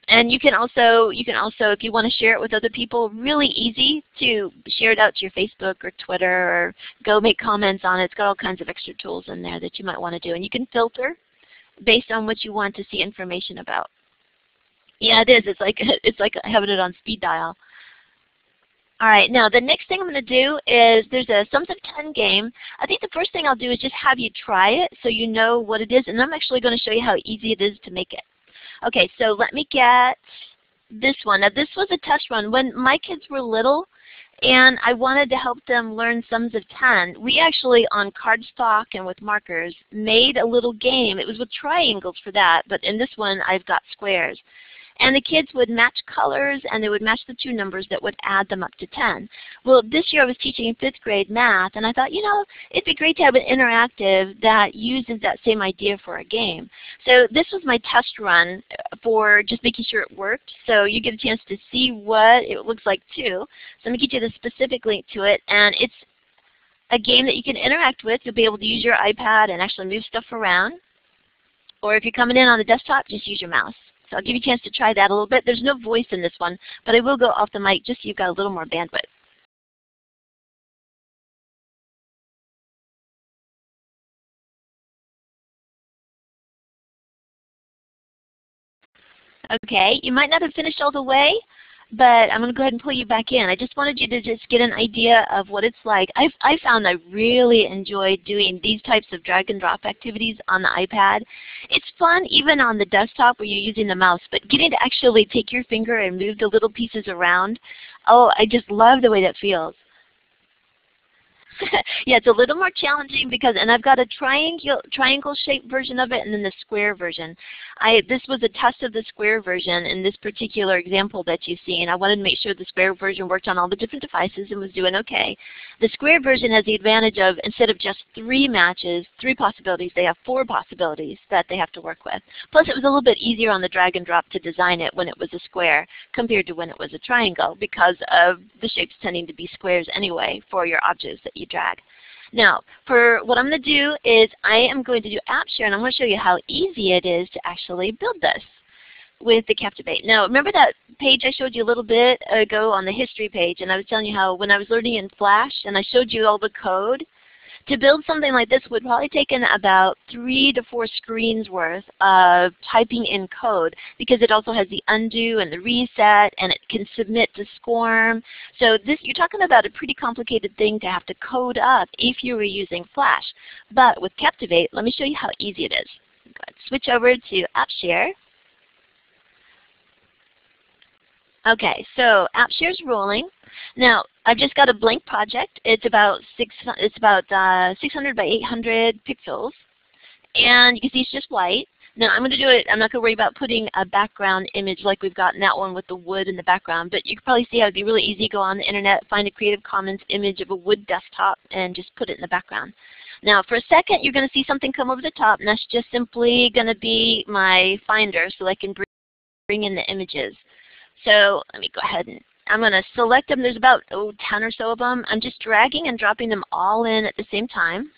And you can also, you can also, if you want to share it with other people, really easy to share it out to your Facebook or Twitter or go make comments on it. It's got all kinds of extra tools in there that you might want to do. And you can filter based on what you want to see information about. Yeah, it is. It's like it's like having it on speed dial. All right, now the next thing I'm going to do is there's a sums of 10 game. I think the first thing I'll do is just have you try it so you know what it is, and I'm actually going to show you how easy it is to make it. Okay, so let me get this one. Now this was a test run. When my kids were little and I wanted to help them learn sums of 10, we actually on cardstock and with markers made a little game. It was with triangles for that, but in this one I've got squares. And the kids would match colors and they would match the two numbers that would add them up to 10. Well, this year I was teaching fifth grade math and I thought, you know, it'd be great to have an interactive that uses that same idea for a game. So this was my test run uh, for just making sure it worked. So you get a chance to see what it looks like too. So let me get you the specific link to it. And it's a game that you can interact with. You'll be able to use your iPad and actually move stuff around. Or if you're coming in on the desktop, just use your mouse. So I'll give you a chance to try that a little bit. There's no voice in this one, but I will go off the mic just so you've got a little more bandwidth. Okay, you might not have finished all the way, but I'm going to go ahead and pull you back in. I just wanted you to just get an idea of what it's like. I've, I found I really enjoy doing these types of drag and drop activities on the iPad. It's fun even on the desktop where you're using the mouse, but getting to actually take your finger and move the little pieces around, oh, I just love the way that feels. yeah, it's a little more challenging because, and I've got a triangle triangle shaped version of it and then the square version. I this was a test of the square version in this particular example that you see, and I wanted to make sure the square version worked on all the different devices and was doing okay. The square version has the advantage of instead of just three matches, three possibilities, they have four possibilities that they have to work with. Plus, it was a little bit easier on the drag and drop to design it when it was a square compared to when it was a triangle because of the shapes tending to be squares anyway for your objects that you drag. Now, for what I'm going to do is I am going to do app share and I'm going to show you how easy it is to actually build this with the Captivate. Now, remember that page I showed you a little bit ago on the history page and I was telling you how when I was learning in Flash and I showed you all the code to build something like this would probably take in about three to four screens worth of typing in code because it also has the undo and the reset and it can submit to SCORM. So this you're talking about a pretty complicated thing to have to code up if you were using Flash. But with Captivate, let me show you how easy it is. Switch over to AppShare. Okay, so AppShare is rolling. Now, I've just got a blank project. It's about six. It's about uh, 600 by 800 pixels, and you can see it's just white. Now I'm going to do it. I'm not going to worry about putting a background image like we've got in that one with the wood in the background. But you can probably see how it'd be really easy to go on the internet, find a Creative Commons image of a wood desktop, and just put it in the background. Now for a second you're going to see something come over the top and that's just simply going to be my finder so I can bring bring in the images. So let me go ahead and I'm going to select them. There's about oh, 10 or so of them. I'm just dragging and dropping them all in at the same time.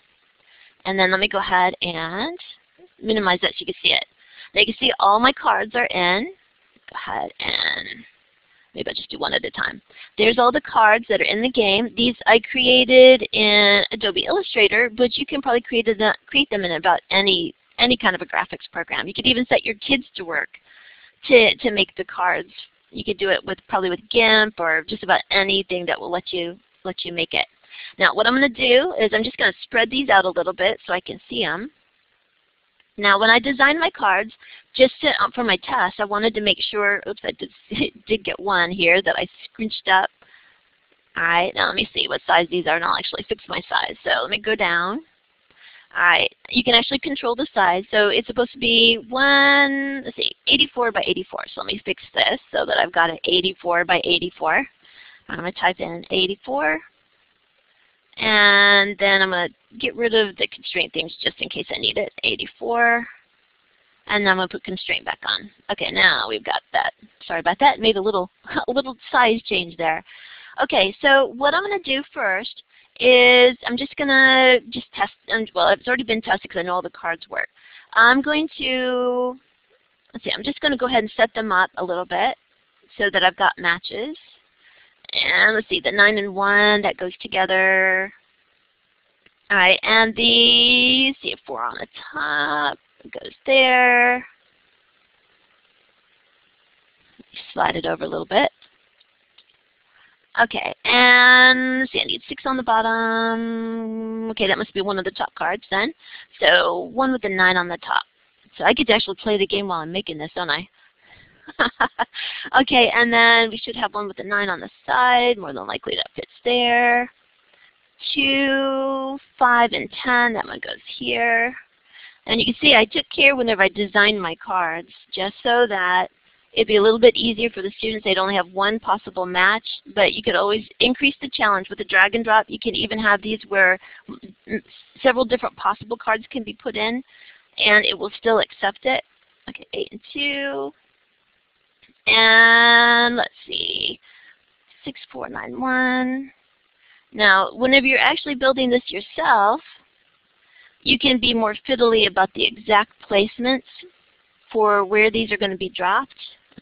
And then let me go ahead and minimize that so you can see it. Now you can see all my cards are in. Go ahead and maybe I'll just do one at a time. There's all the cards that are in the game. These I created in Adobe Illustrator, but you can probably create, create them in about any any kind of a graphics program. You could even set your kids to work to, to make the cards you could do it with probably with GIMP or just about anything that will let you let you make it. Now what I'm going to do is I'm just going to spread these out a little bit so I can see them. Now when I designed my cards, just to, um, for my test, I wanted to make sure, oops, I did, did get one here that I scrunched up. Alright, now let me see what size these are and I'll actually fix my size. So let me go down. Alright, you can actually control the size. So it's supposed to be one, let's see, 84 by 84. So let me fix this so that I've got an 84 by 84. I'm going to type in 84. And then I'm going to get rid of the constraint things just in case I need it. 84. And then I'm going to put constraint back on. Okay, now we've got that. Sorry about that. Made a little, a little size change there. Okay, so what I'm going to do first is I'm just going to just test, and well, it's already been tested because I know all the cards work. I'm going to, let's see, I'm just going to go ahead and set them up a little bit so that I've got matches. And let's see, the 9 and 1, that goes together. All right, and the, see, a 4 on the top goes there. Slide it over a little bit. Okay, and need six on the bottom. Okay, that must be one of the top cards then. So one with the nine on the top. So I get to actually play the game while I'm making this, don't I? okay, and then we should have one with the nine on the side. More than likely that fits there. Two, five, and ten. That one goes here. And you can see I took care whenever I designed my cards just so that It'd be a little bit easier for the students. They'd only have one possible match, but you could always increase the challenge. With the drag and drop, you can even have these where several different possible cards can be put in, and it will still accept it. Okay, 8 and 2. And let's see, 6491. Now, whenever you're actually building this yourself, you can be more fiddly about the exact placements for where these are going to be dropped.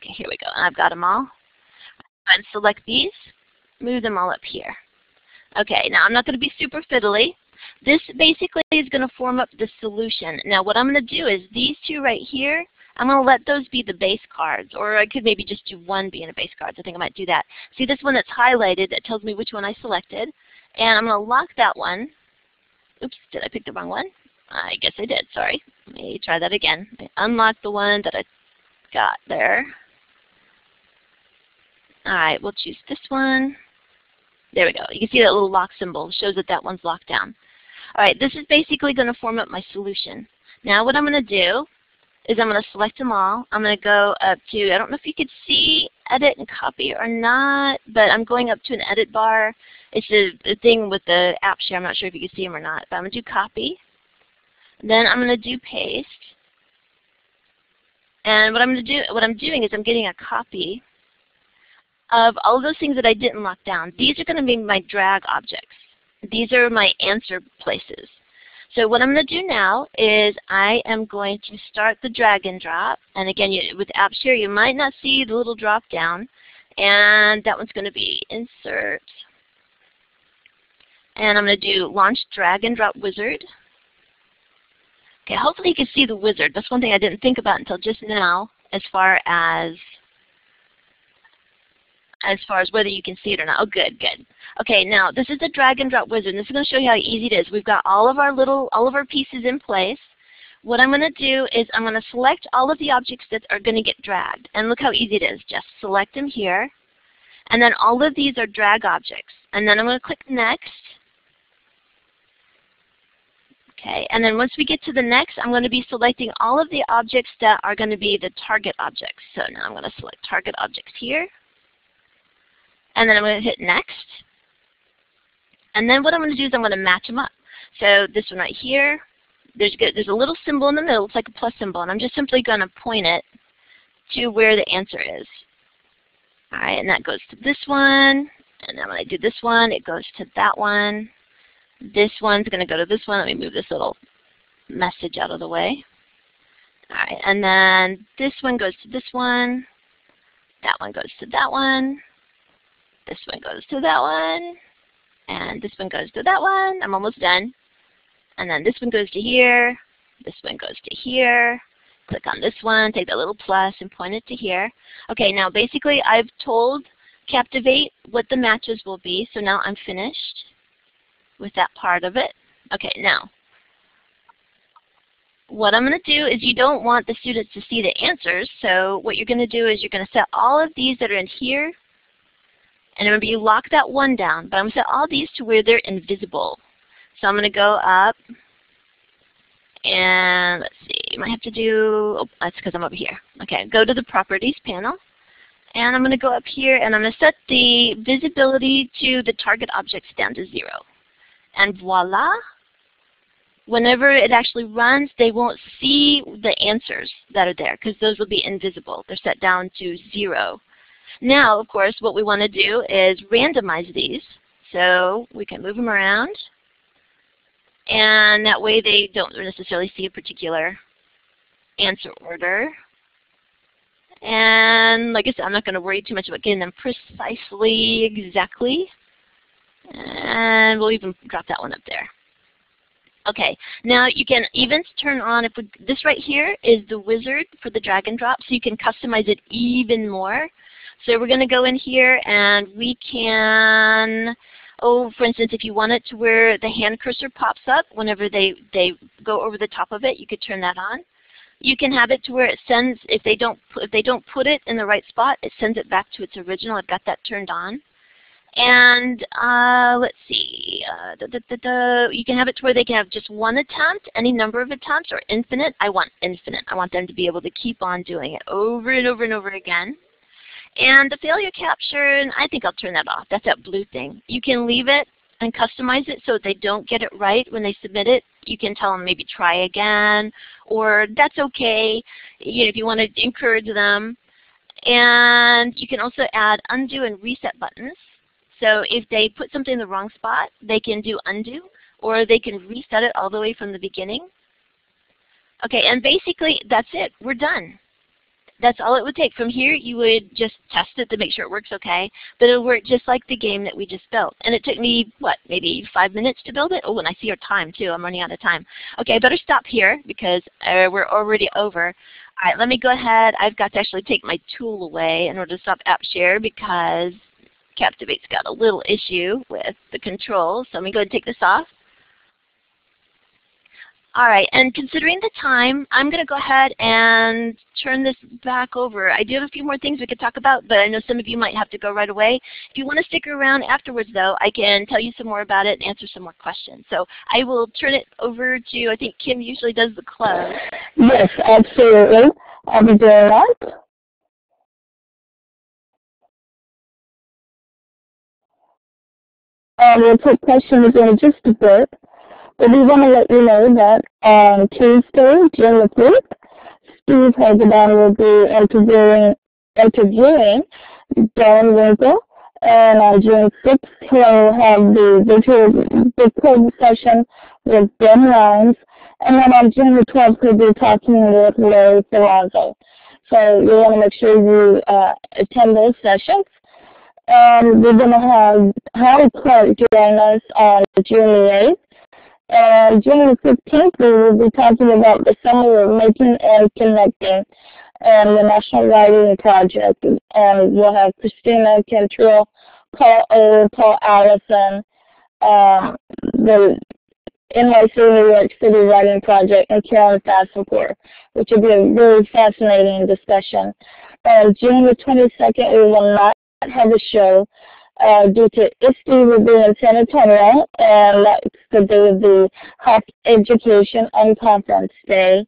Okay, here we go. I've got them all. And select these, move them all up here. Okay, now I'm not going to be super fiddly. This basically is going to form up the solution. Now what I'm going to do is these two right here, I'm going to let those be the base cards, or I could maybe just do one being a base card. So I think I might do that. See this one that's highlighted that tells me which one I selected, and I'm going to lock that one. Oops, did I pick the wrong one? I guess I did, sorry. Let me try that again. I unlocked the one that I got there. Alright, we'll choose this one. There we go. You can see that little lock symbol. Shows that that one's locked down. Alright, this is basically going to form up my solution. Now what I'm going to do is I'm going to select them all. I'm going to go up to, I don't know if you could see edit and copy or not, but I'm going up to an edit bar. It's a thing with the app share. I'm not sure if you can see them or not, but I'm going to do copy. Then I'm going to do paste. And what I'm going to do, what I'm doing is I'm getting a copy of all those things that I didn't lock down. These are going to be my drag objects. These are my answer places. So what I'm going to do now is I am going to start the drag and drop. And again, you, with AppShare, you might not see the little drop down. And that one's going to be Insert. And I'm going to do Launch Drag and Drop Wizard. Okay, hopefully you can see the wizard. That's one thing I didn't think about until just now as far as as far as whether you can see it or not. Oh, good, good. Okay, now this is the drag and drop wizard. This is going to show you how easy it is. We've got all of our little, all of our pieces in place. What I'm going to do is I'm going to select all of the objects that are going to get dragged. And look how easy it is. Just select them here. And then all of these are drag objects. And then I'm going to click Next. Okay, and then once we get to the next, I'm going to be selecting all of the objects that are going to be the target objects. So now I'm going to select target objects here. And then I'm going to hit next. And then what I'm going to do is I'm going to match them up. So this one right here, there's, there's a little symbol in the middle. It's like a plus symbol. And I'm just simply going to point it to where the answer is. All right, and that goes to this one. And then when I do this one, it goes to that one. This one's going to go to this one. Let me move this little message out of the way. All right, and then this one goes to this one. That one goes to that one. This one goes to that one. And this one goes to that one. I'm almost done. And then this one goes to here. This one goes to here. Click on this one, take that little plus and point it to here. Okay, now basically I've told Captivate what the matches will be, so now I'm finished with that part of it. Okay, now what I'm going to do is you don't want the students to see the answers, so what you're going to do is you're going to set all of these that are in here, and remember you lock that one down, but I'm going to set all these to where they're invisible. So I'm going to go up, and let's see, you might have to do, oh, that's because I'm over here. Okay, go to the Properties panel, and I'm going to go up here, and I'm going to set the visibility to the target objects down to zero. And voila, whenever it actually runs, they won't see the answers that are there because those will be invisible. They're set down to zero. Now, of course, what we want to do is randomize these. So we can move them around. And that way they don't necessarily see a particular answer order. And like I said, I'm not going to worry too much about getting them precisely exactly. And we'll even drop that one up there. Okay, now you can even turn on, if we, this right here is the wizard for the drag and drop, so you can customize it even more. So we're going to go in here and we can, oh, for instance, if you want it to where the hand cursor pops up whenever they, they go over the top of it, you could turn that on. You can have it to where it sends, if they don't, if they don't put it in the right spot, it sends it back to its original. I've got that turned on. And uh, let's see, uh, da, da, da, you can have it to where they can have just one attempt, any number of attempts, or infinite. I want infinite. I want them to be able to keep on doing it over and over and over again. And the failure capture, I think I'll turn that off. That's that blue thing. You can leave it and customize it so they don't get it right when they submit it. You can tell them maybe try again, or that's okay you know, if you want to encourage them. And you can also add undo and reset buttons. So if they put something in the wrong spot, they can do undo, or they can reset it all the way from the beginning. Okay, and basically that's it. We're done. That's all it would take. From here, you would just test it to make sure it works okay, but it'll work just like the game that we just built. And it took me, what, maybe five minutes to build it? Oh, and I see our time too. I'm running out of time. Okay, I better stop here because uh, we're already over. All right, let me go ahead. I've got to actually take my tool away in order to stop AppShare because Captivate's got a little issue with the controls. So let me go ahead and take this off. All right, and considering the time, I'm going to go ahead and turn this back over. I do have a few more things we could talk about, but I know some of you might have to go right away. If you want to stick around afterwards, though, I can tell you some more about it and answer some more questions. So I will turn it over to, I think Kim usually does the close. Yes, absolutely. I'll be doing that. Um, we'll put questions in just a bit. We want to let you know that on Tuesday, June the 5th, Steve Hargadon will be interviewing, interviewing Dan Winkle. And on June 6th, he'll have the virtual book club session with Ben Lyons. And then on June the 12th, he'll be talking with Larry Ferlazzo. So you want to make sure you uh, attend those sessions. And we're going to have Harry Clark join us on June the 8th. And June the 15th, we will be talking about the Summer of Making and Connecting and the National Writing Project. And we'll have Christina Cantrill, Paul O, Paul Allison, um, the NYC New York City Writing Project, and Carolyn Fassenport, which will be a very fascinating discussion. And June the 22nd, we will not have a show uh, due to ISTE will be in San Antonio, and that's the day of the Hack Education and Conference Day.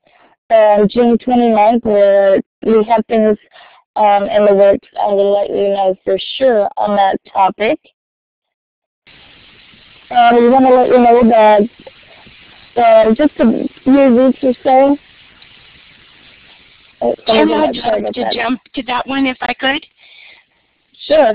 And June 29th, where we have things um, in the works, I will let you know for sure on that topic. And we want to let you know that uh, just a few weeks or so. Can I to that. jump to that one if I could? Sure.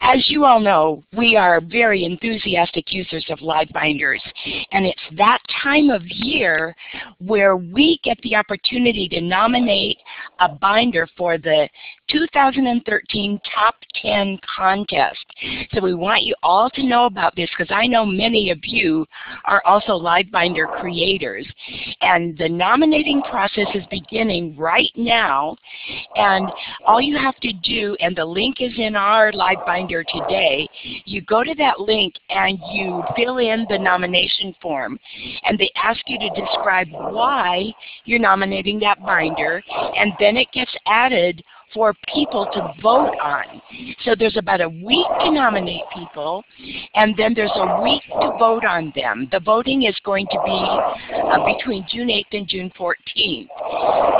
As you all know, we are very enthusiastic users of live binders, and it's that time of year where we get the opportunity to nominate a binder for the 2013 Top 10 contest. So we want you all to know about this because I know many of you are also live binder creators. And the nominating process is beginning right now, and all you have to do, and the link is in our live today, you go to that link and you fill in the nomination form. And they ask you to describe why you're nominating that binder, and then it gets added for people to vote on. So there's about a week to nominate people, and then there's a week to vote on them. The voting is going to be uh, between June 8th and June 14th.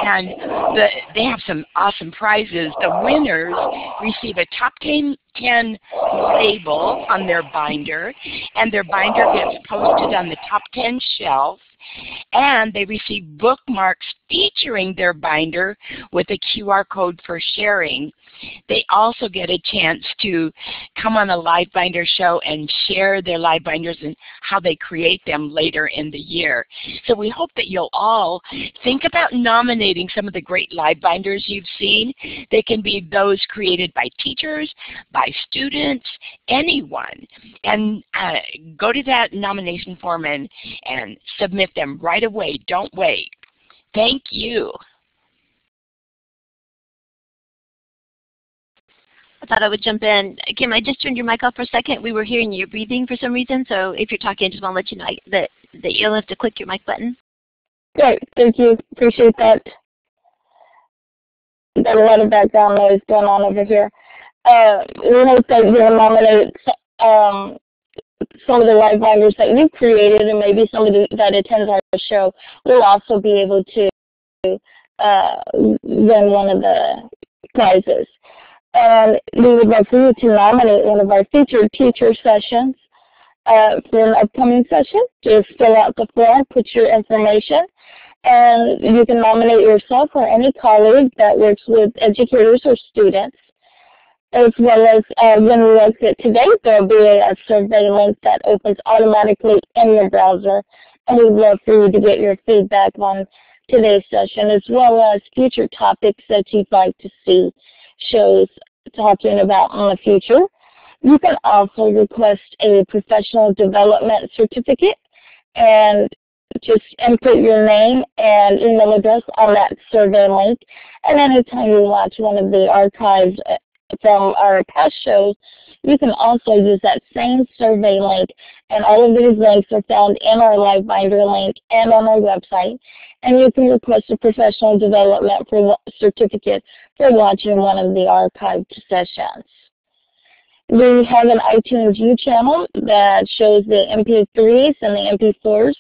And the, they have some awesome prizes. The winners receive a top 10 10 label on their binder, and their binder gets posted on the top 10 shelf and they receive bookmarks featuring their binder with a QR code for sharing. They also get a chance to come on a live binder show and share their live binders and how they create them later in the year. So we hope that you'll all think about nominating some of the great live binders you've seen. They can be those created by teachers, by students, anyone. And uh, go to that nomination form and, and submit them right away. Don't wait. Thank you. I thought I would jump in. Kim, I just turned your mic off for a second. We were hearing you breathing for some reason, so if you're talking, I just want to let you know that, that you'll have to click your mic button. Great, thank you. Appreciate that. Got a lot of background noise going on over here. Uh, we hope that you'll nominate um, some of the live binders that you've created and maybe somebody that attends our show will also be able to uh, win one of the prizes. And we would like for you to nominate one of our featured teacher sessions uh, for an upcoming session. Just fill out the form, put your information, and you can nominate yourself or any colleague that works with educators or students as well as uh, when we exit today, there will be a, survey link that opens automatically in your browser. And we'd love for you to get your feedback on today's session, as well as future topics that you'd like to see shows talking about in the future. You can also request a professional development certificate and just input your name and email address on that survey link. And anytime you watch one of the archived from our past shows, you can also use that same survey link. And all of these links are found in our Live Binder link and on our website. And you can request a professional development certificate for watching one of the archived sessions. We have an iTunes U channel that shows the MP3s and the MP4s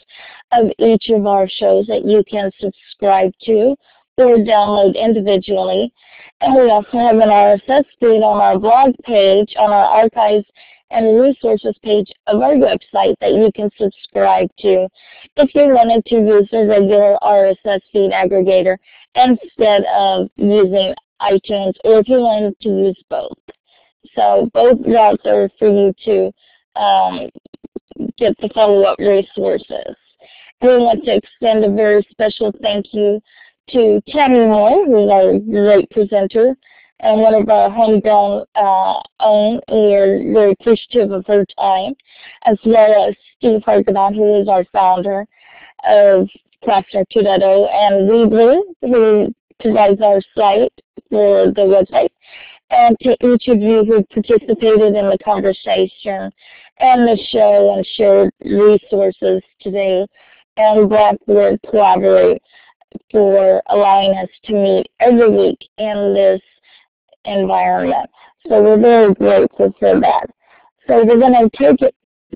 of each of our shows that you can subscribe to or download individually. And we also have an RSS feed on our blog page, on our archives and resources page of our website that you can subscribe to if you wanted to use a regular RSS feed aggregator instead of using iTunes or if you wanted to use both. So both routes are for you to um, get the follow-up resources. We want to extend a very special thank you to Tammy Moore, who's our great presenter and one of our homegrown uh, own. We are very appreciative of her time, as well as Steve Hargadon, who is our founder of Classroom 2.0, and Weebly, who provides our site for the website, and to each of you who participated in the conversation and the show and shared resources today, and brought Blackboard Collaborate for allowing us to meet every week in this environment. So we're very grateful for that. So we're going to take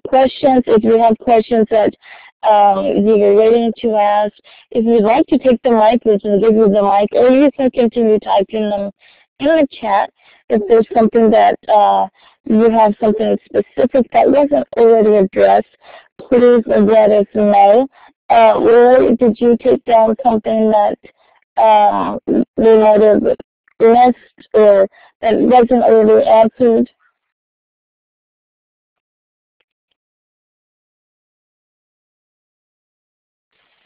questions. If you have questions that um, you are waiting to ask, if you'd like to take the mic, we can give you the mic, or you can continue typing them in the chat. If there's something that uh, you have something specific that wasn't already addressed, please let us know. Uh, Roy, did you take down something that um, we might have missed or that wasn't already answered?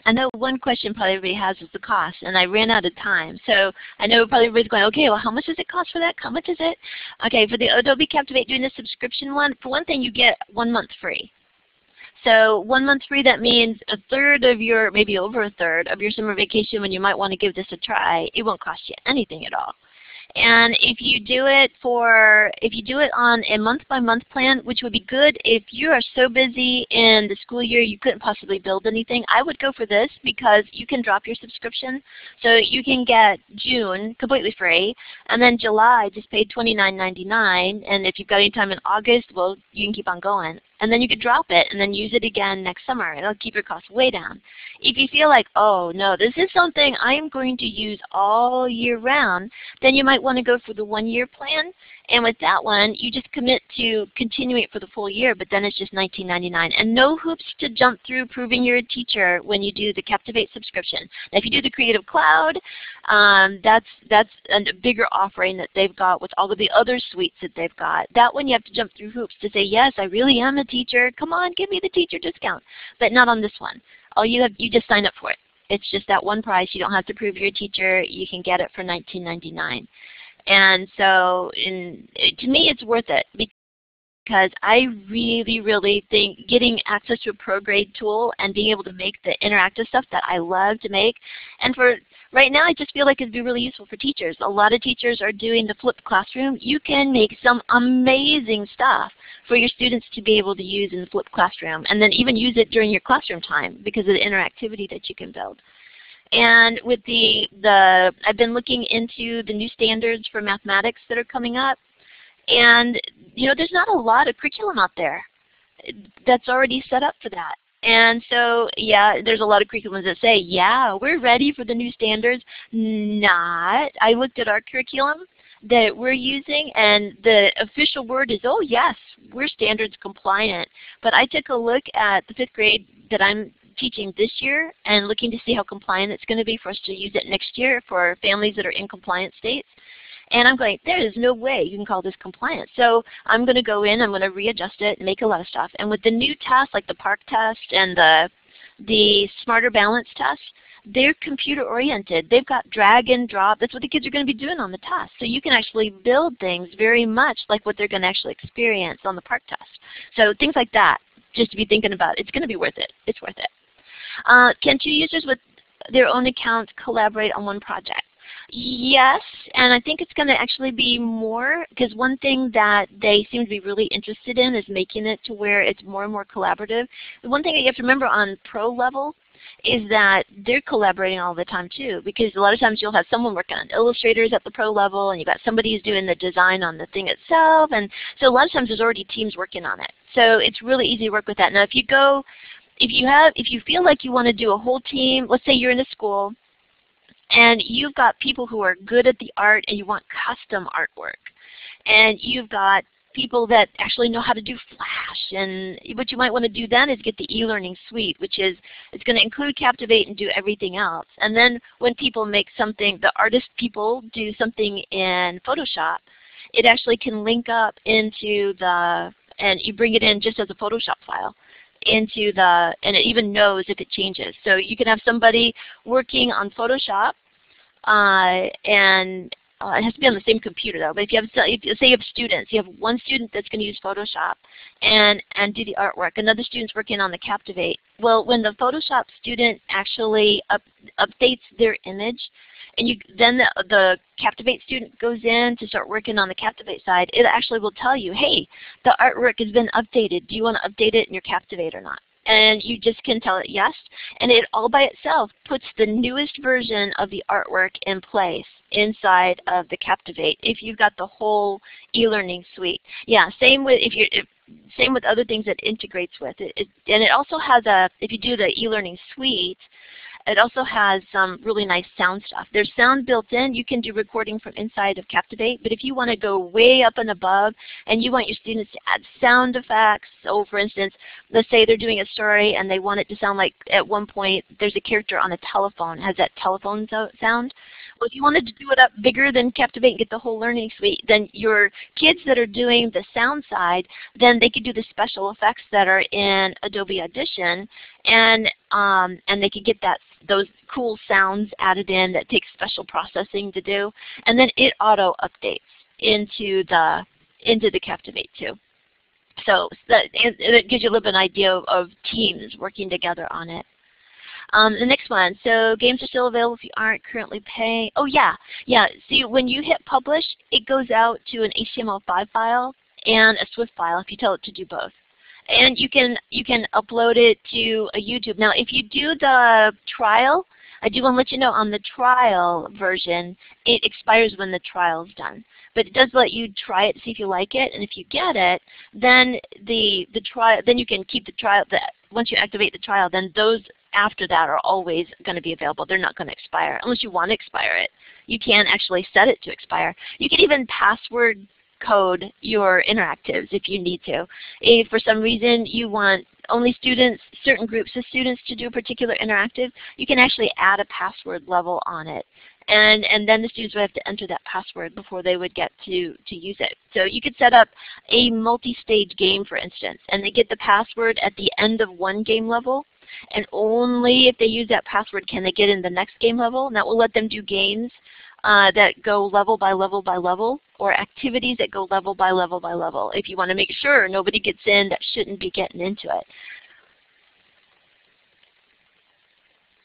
I know one question probably everybody has is the cost, and I ran out of time. So I know probably everybody's going, okay, well, how much does it cost for that? How much is it? Okay, for the Adobe Captivate doing the subscription one, for one thing, you get one month free. So one month free, that means a third of your, maybe over a third of your summer vacation when you might want to give this a try, it won't cost you anything at all. And if you do it for, if you do it on a month by month plan, which would be good if you are so busy in the school year you couldn't possibly build anything, I would go for this because you can drop your subscription. So you can get June completely free, and then July just pay $29.99, and if you've got any time in August, well, you can keep on going and then you could drop it and then use it again next summer. It'll keep your costs way down. If you feel like, oh no, this is something I am going to use all year round, then you might want to go for the one year plan. And with that one, you just commit to continuing it for the full year, but then it's just $19.99. And no hoops to jump through proving you're a teacher when you do the Captivate subscription. Now if you do the Creative Cloud, um, that's, that's a bigger offering that they've got with all of the other suites that they've got. That one you have to jump through hoops to say, yes, I really am a teacher. Come on, give me the teacher discount. But not on this one. All you have, you just sign up for it. It's just that one price. You don't have to prove you're a teacher. You can get it for $19.99. And so in, to me it's worth it because I really, really think getting access to a ProGrade tool and being able to make the interactive stuff that I love to make. And for right now I just feel like it'd be really useful for teachers. A lot of teachers are doing the flipped classroom. You can make some amazing stuff for your students to be able to use in the flipped classroom and then even use it during your classroom time because of the interactivity that you can build. And with the, the, I've been looking into the new standards for mathematics that are coming up. And you know, there's not a lot of curriculum out there that's already set up for that. And so, yeah, there's a lot of curriculums that say, yeah, we're ready for the new standards. Not. I looked at our curriculum that we're using and the official word is, oh yes, we're standards compliant. But I took a look at the fifth grade that I'm teaching this year and looking to see how compliant it's going to be for us to use it next year for families that are in compliant states. And I'm going, there is no way you can call this compliant. So I'm going to go in, I'm going to readjust it, make a lot of stuff. And with the new tests like the PARCC test and the, the Smarter Balance test, they're computer oriented. They've got drag and drop. That's what the kids are going to be doing on the test. So you can actually build things very much like what they're going to actually experience on the PARCC test. So things like that, just to be thinking about. It's going to be worth it. It's worth it. Uh, can two users with their own accounts collaborate on one project? Yes, and I think it's going to actually be more because one thing that they seem to be really interested in is making it to where it's more and more collaborative. The one thing that you have to remember on pro level is that they're collaborating all the time too because a lot of times you'll have someone working on illustrators at the pro level and you've got somebody who's doing the design on the thing itself and so a lot of times there's already teams working on it. So it's really easy to work with that. Now if you go if you have, if you feel like you want to do a whole team, let's say you're in a school and you've got people who are good at the art and you want custom artwork, and you've got people that actually know how to do Flash. And what you might want to do then is get the e-learning suite, which is it's going to include Captivate and do everything else. And then when people make something, the artist people do something in Photoshop, it actually can link up into the, and you bring it in just as a Photoshop file into the, and it even knows if it changes. So you can have somebody working on Photoshop uh, and uh, it has to be on the same computer though, but if you have, if, say you have students, you have one student that's going to use Photoshop and, and do the artwork, another student's working on the Captivate. Well, when the Photoshop student actually up, updates their image, and you, then the, the Captivate student goes in to start working on the Captivate side, it actually will tell you, hey, the artwork has been updated. Do you want to update it in your Captivate or not? And you just can tell it yes. And it all by itself puts the newest version of the artwork in place inside of the Captivate if you've got the whole e-learning suite. Yeah, same with if you same with other things it integrates with. It, it, and it also has a, if you do the e-learning suite, It also has some really nice sound stuff. There's sound built in. You can do recording from inside of Captivate, but if you want to go way up and above and you want your students to add sound effects, so for instance, let's say they're doing a story and they want it to sound like at one point there's a character on a telephone, has that telephone sound. Well, if you wanted to do it up bigger than Captivate and get the whole learning suite, then your kids that are doing the sound side, then they could do the special effects that are in Adobe Audition, and um, and they could get that those cool sounds added in that takes special processing to do, and then it auto updates into the into the Captivate too. So that it gives you a little bit of an idea of, teams working together on it. Um, the next one, so games are still available if you aren't currently paying. Oh yeah, yeah. See, when you hit publish, it goes out to an HTML5 file and a SWF file if you tell it to do both. And you can you can upload it to a YouTube. Now, if you do the trial, I do want to let you know on the trial version, it expires when the trial is done. But it does let you try it, see if you like it, and if you get it, then the the trial, then you can keep the trial. The, once you activate the trial, then those after that are always going to be available. They're not going to expire unless you want to expire it. You can actually set it to expire. You can even password code your interactives if you need to. If for some reason you want only students, certain groups of students to do a particular interactive, you can actually add a password level on it. And, and then the students would have to enter that password before they would get to, to use it. So you could set up a multi-stage game, for instance, and they get the password at the end of one game level, and only if they use that password can they get in the next game level, and that will let them do games uh, that go level by level by level, or activities that go level by level by level, if you want to make sure nobody gets in that shouldn't be getting into it.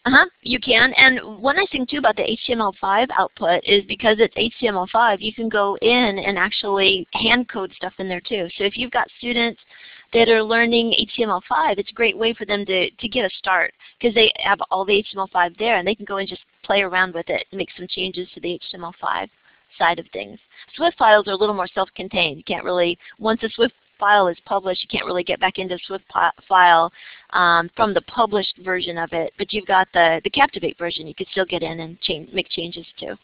Uh-huh, you can. And one nice thing too about the HTML5 output is because it's HTML5, you can go in and actually hand code stuff in there too. So if you've got students that are learning HTML5, it's a great way for them to, to get a start because they have all the HTML5 there and they can go and just play around with it and make some changes to the HTML5 side of things. SWF files are a little more self-contained. You can't really, once a SWF file is published, you can't really get back into SWF file um, from the published version of it, but you've got the, the Captivate version you can still get in and change, make changes to.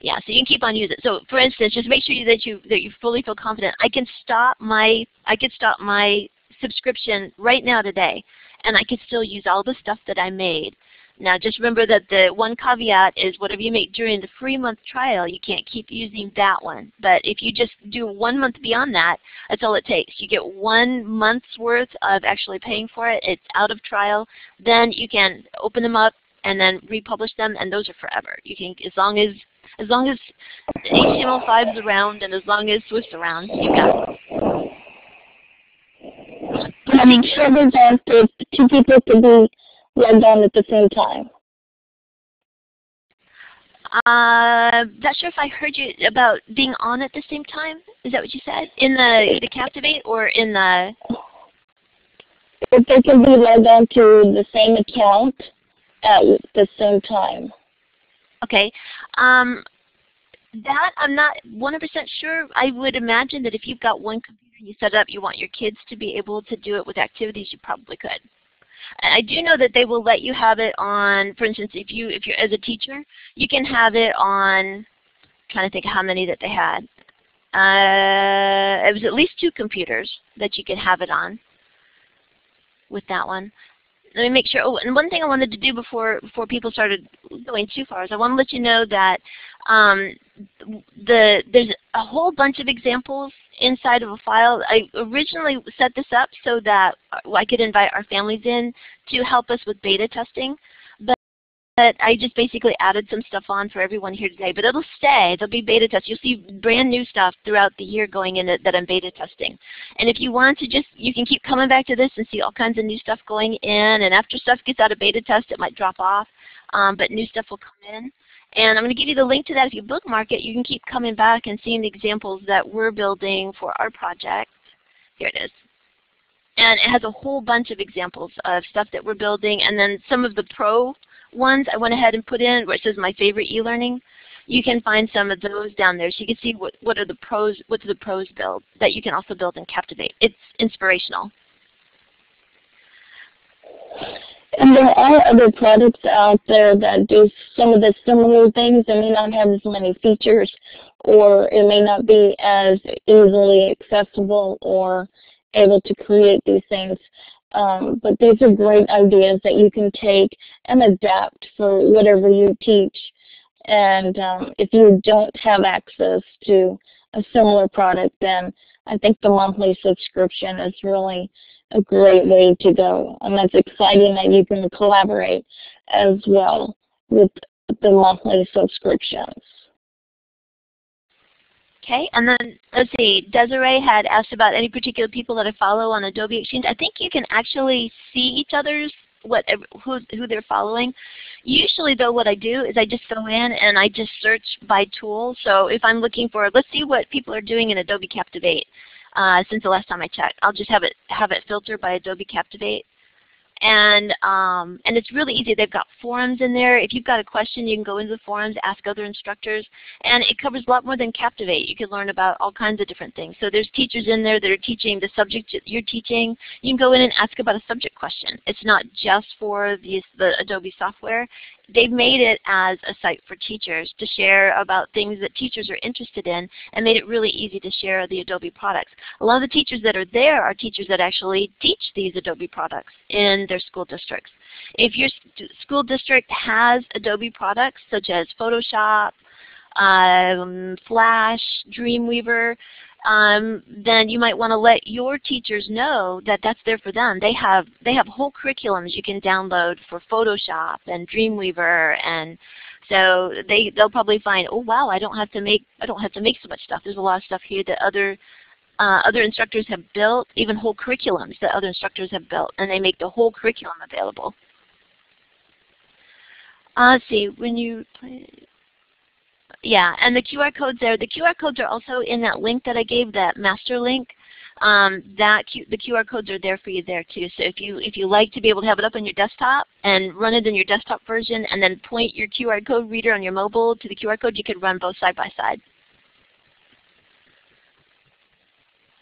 Yeah, so you can keep on using it. So for instance, just make sure that you that you fully feel confident. I can stop my I can stop my subscription right now today and I can still use all the stuff that I made. Now just remember that the one caveat is whatever you make during the free month trial, you can't keep using that one. But if you just do one month beyond that, that's all it takes. You get one month's worth of actually paying for it. It's out of trial. Then you can open them up and then republish them, and those are forever. You can, as long as as long as HTML5 is around and as long as SWF's around, you've got it. I mean, sure there's. Two people can be logged on at the same time. Uh, not sure if I heard you about being on at the same time. Is that what you said? In the the Captivate or in the? If they can be logged on to the same account at the same time. Okay. Um, that I'm not 100% sure. I would imagine that if you've got one computer and you set it up, you want your kids to be able to do it with activities, you probably could. I do know that they will let you have it on, for instance, if you if you're as a teacher, you can have it on. I'm trying to think how many that they had. Uh, it was at least two computers that you could have it on with that one let me make sure. Oh, and one thing I wanted to do before before people started going too far is I want to let you know that um, the there's a whole bunch of examples inside of a file. I originally set this up so that I could invite our families in to help us with beta testing but I just basically added some stuff on for everyone here today. But it'll stay. There'll be beta tests. You'll see brand new stuff throughout the year going in that I'm beta testing. And if you want to just, you can keep coming back to this and see all kinds of new stuff going in. And after stuff gets out of beta test, it might drop off. Um, but new stuff will come in. And I'm going to give you the link to that. If you bookmark it, you can keep coming back and seeing the examples that we're building for our project. Here it is. And it has a whole bunch of examples of stuff that we're building. And then some of the pro ones I went ahead and put in where it says my favorite e-learning. You can find some of those down there so you can see what, what are the pros, what do the pros build that you can also build in Captivate. It's inspirational. And there are other products out there that do some of the similar things. It may not have as many features or it may not be as easily accessible or able to create these things. Um, but these are great ideas that you can take and adapt for whatever you teach. And um, if you don't have access to a similar product, then I think the monthly subscription is really a great way to go. And that's exciting that you can collaborate as well with the monthly subscriptions. Okay, and then let's see, Desiree had asked about any particular people that I follow on Adobe Exchange. I think you can actually see each other's what who who they're following. Usually though what I do is I just go in and I just search by tool. So if I'm looking for let's see what people are doing in Adobe Captivate uh, since the last time I checked. I'll just have it have it filtered by Adobe Captivate and um, and it's really easy. They've got forums in there. If you've got a question, you can go into the forums, ask other instructors, and it covers a lot more than Captivate. You can learn about all kinds of different things. So there's teachers in there that are teaching the subject you're teaching. You can go in and ask about a subject question. It's not just for the, the Adobe software they've made it as a site for teachers to share about things that teachers are interested in and made it really easy to share the Adobe products. A lot of the teachers that are there are teachers that actually teach these Adobe products in their school districts. If your school district has Adobe products such as Photoshop, um, Flash, Dreamweaver, um, then you might want to let your teachers know that that's there for them. They have they have whole curriculums you can download for Photoshop and Dreamweaver and so they they'll probably find, oh wow, I don't have to make I don't have to make so much stuff. There's a lot of stuff here that other uh, other instructors have built, even whole curriculums that other instructors have built, and they make the whole curriculum available. Uh, let's see, when you play, yeah, and the QR codes there. The QR codes are also in that link that I gave, that master link. Um, that Q, the QR codes are there for you there too. So if you if you like to be able to have it up on your desktop and run it in your desktop version, and then point your QR code reader on your mobile to the QR code, you could run both side by side.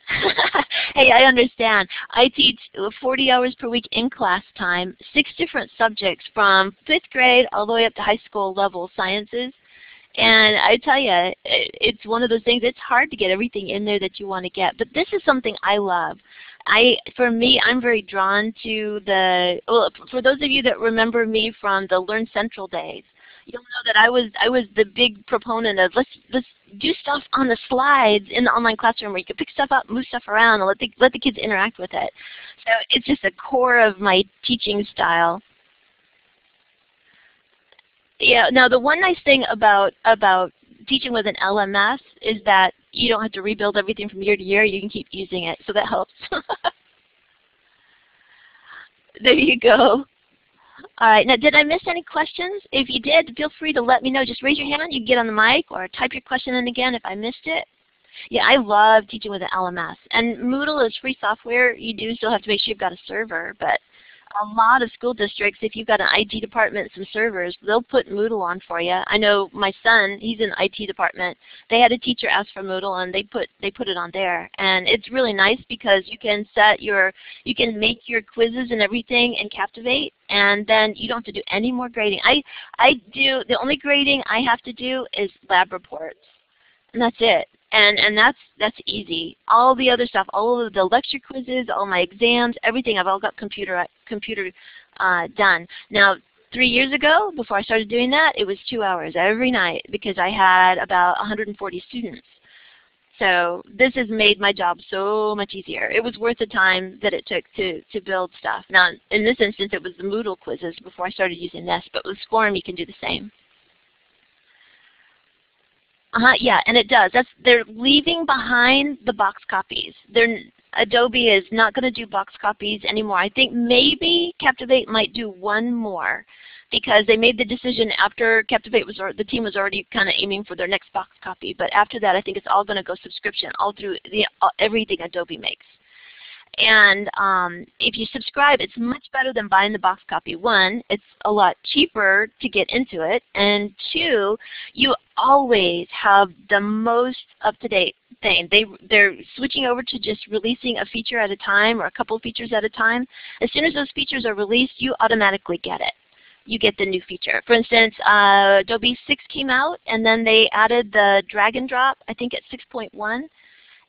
hey, I understand. I teach 40 hours per week in class time, six different subjects from fifth grade all the way up to high school level sciences. And I tell you, it's one of those things, it's hard to get everything in there that you want to get. But this is something I love. I, for me, I'm very drawn to the, well, for those of you that remember me from the Learn Central days, you'll know that I was I was the big proponent of let's let's do stuff on the slides in the online classroom where you can pick stuff up, move stuff around, and let the let the kids interact with it. So it's just a core of my teaching style yeah. Now the one nice thing about about teaching with an LMS is that you don't have to rebuild everything from year to year. You can keep using it, so that helps. there you go. All right. Now, did I miss any questions? If you did, feel free to let me know. Just raise your hand. You can get on the mic or type your question in again if I missed it. Yeah, I love teaching with an LMS. And Moodle is free software. You do still have to make sure you've got a server, but a lot of school districts, if you've got an IT department, some servers, they'll put Moodle on for you. I know my son, he's in the IT department. They had a teacher ask for Moodle, and they put they put it on there. And it's really nice because you can set your, you can make your quizzes and everything and Captivate, and then you don't have to do any more grading. I I do the only grading I have to do is lab reports, and that's it and and that's that's easy. All the other stuff, all of the lecture quizzes, all my exams, everything, I've all got computer computer uh, done. Now, three years ago, before I started doing that, it was two hours every night because I had about 140 students. So this has made my job so much easier. It was worth the time that it took to, to build stuff. Now, in this instance, it was the Moodle quizzes before I started using this, but with SCORM you can do the same. Uh-huh, yeah, and it does. That's they're leaving behind the box copies. They're Adobe is not going to do box copies anymore. I think maybe Captivate might do one more because they made the decision after Captivate was the team was already kind of aiming for their next box copy. But after that, I think it's all going to go subscription all through the, everything Adobe makes. And um, if you subscribe, it's much better than buying the box copy. One, it's a lot cheaper to get into it. And two, you always have the most up-to-date thing. They, they're switching over to just releasing a feature at a time or a couple features at a time. As soon as those features are released, you automatically get it you get the new feature. For instance, uh, Adobe 6 came out and then they added the drag and drop, I think at 6.1.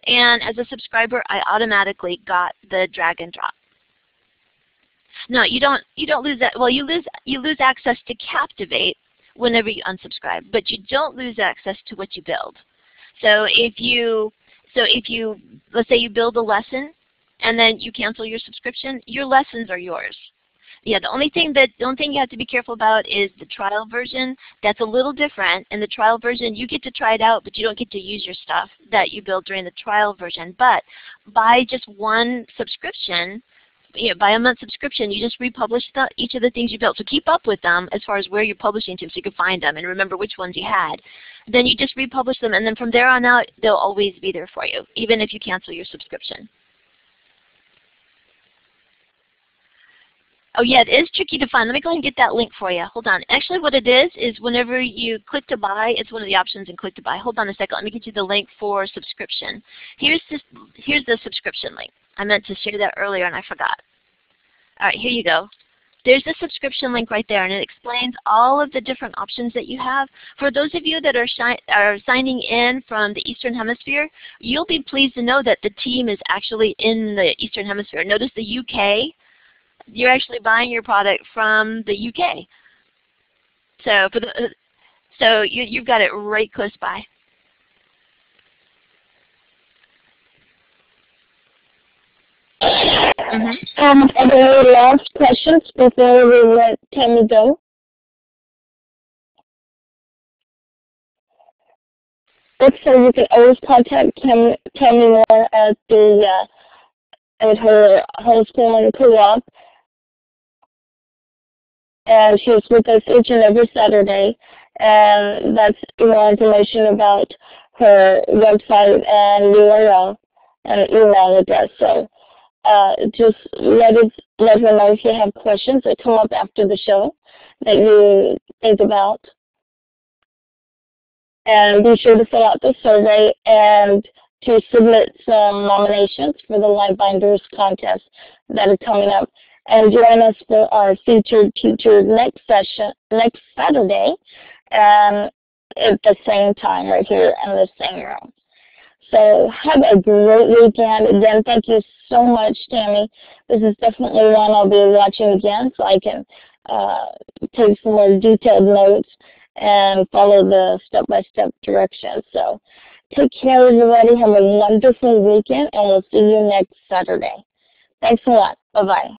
And as a subscriber, I automatically got the drag and drop. No, you don't you don't lose that well you lose you lose access to Captivate whenever you unsubscribe, but you don't lose access to what you build. So if you so if you let's say you build a lesson and then you cancel your subscription, your lessons are yours yeah, the only thing that the only thing you have to be careful about is the trial version. That's a little different. In the trial version, you get to try it out, but you don't get to use your stuff that you build during the trial version. But by just one subscription, you know, by a month subscription, you just republish the, each of the things you built. So keep up with them as far as where you're publishing to so you can find them and remember which ones you had. Then you just republish them and then from there on out, they'll always be there for you, even if you cancel your subscription. Oh yeah, it is tricky to find. Let me go ahead and get that link for you. Hold on. Actually what it is, is whenever you click to buy, it's one of the options in click to buy. Hold on a second. Let me get you the link for subscription. Here's, this, here's the subscription link. I meant to share that earlier and I forgot. All right, here you go. There's the subscription link right there, and it explains all of the different options that you have. For those of you that are, are signing in from the Eastern Hemisphere, you'll be pleased to know that the team is actually in the Eastern Hemisphere. Notice the UK you're actually buying your product from the UK. So for the so you you've got it right close by. Mm -hmm. Um, are there any last questions before we let Tammy go? So you can always contact Tammy, Tammy Moore at the uh, at her homeschool and co-op and she's with us each and every Saturday. And that's more information about her website and URL and email address. So uh, just let us let her know if you have questions that come up after the show that you think about. And be sure to fill out the survey and to submit some nominations for the Live Binders contest that is coming up and join us for our featured teacher next session, next Saturday, um, at the same time right here in the same room. So have a great weekend. Again, thank you so much, Tammy. This is definitely one I'll be watching again so I can uh, take some more detailed notes and follow the step-by-step -step directions. So take care, everybody. Have a wonderful weekend, and we'll see you next Saturday. Thanks a lot. Bye-bye.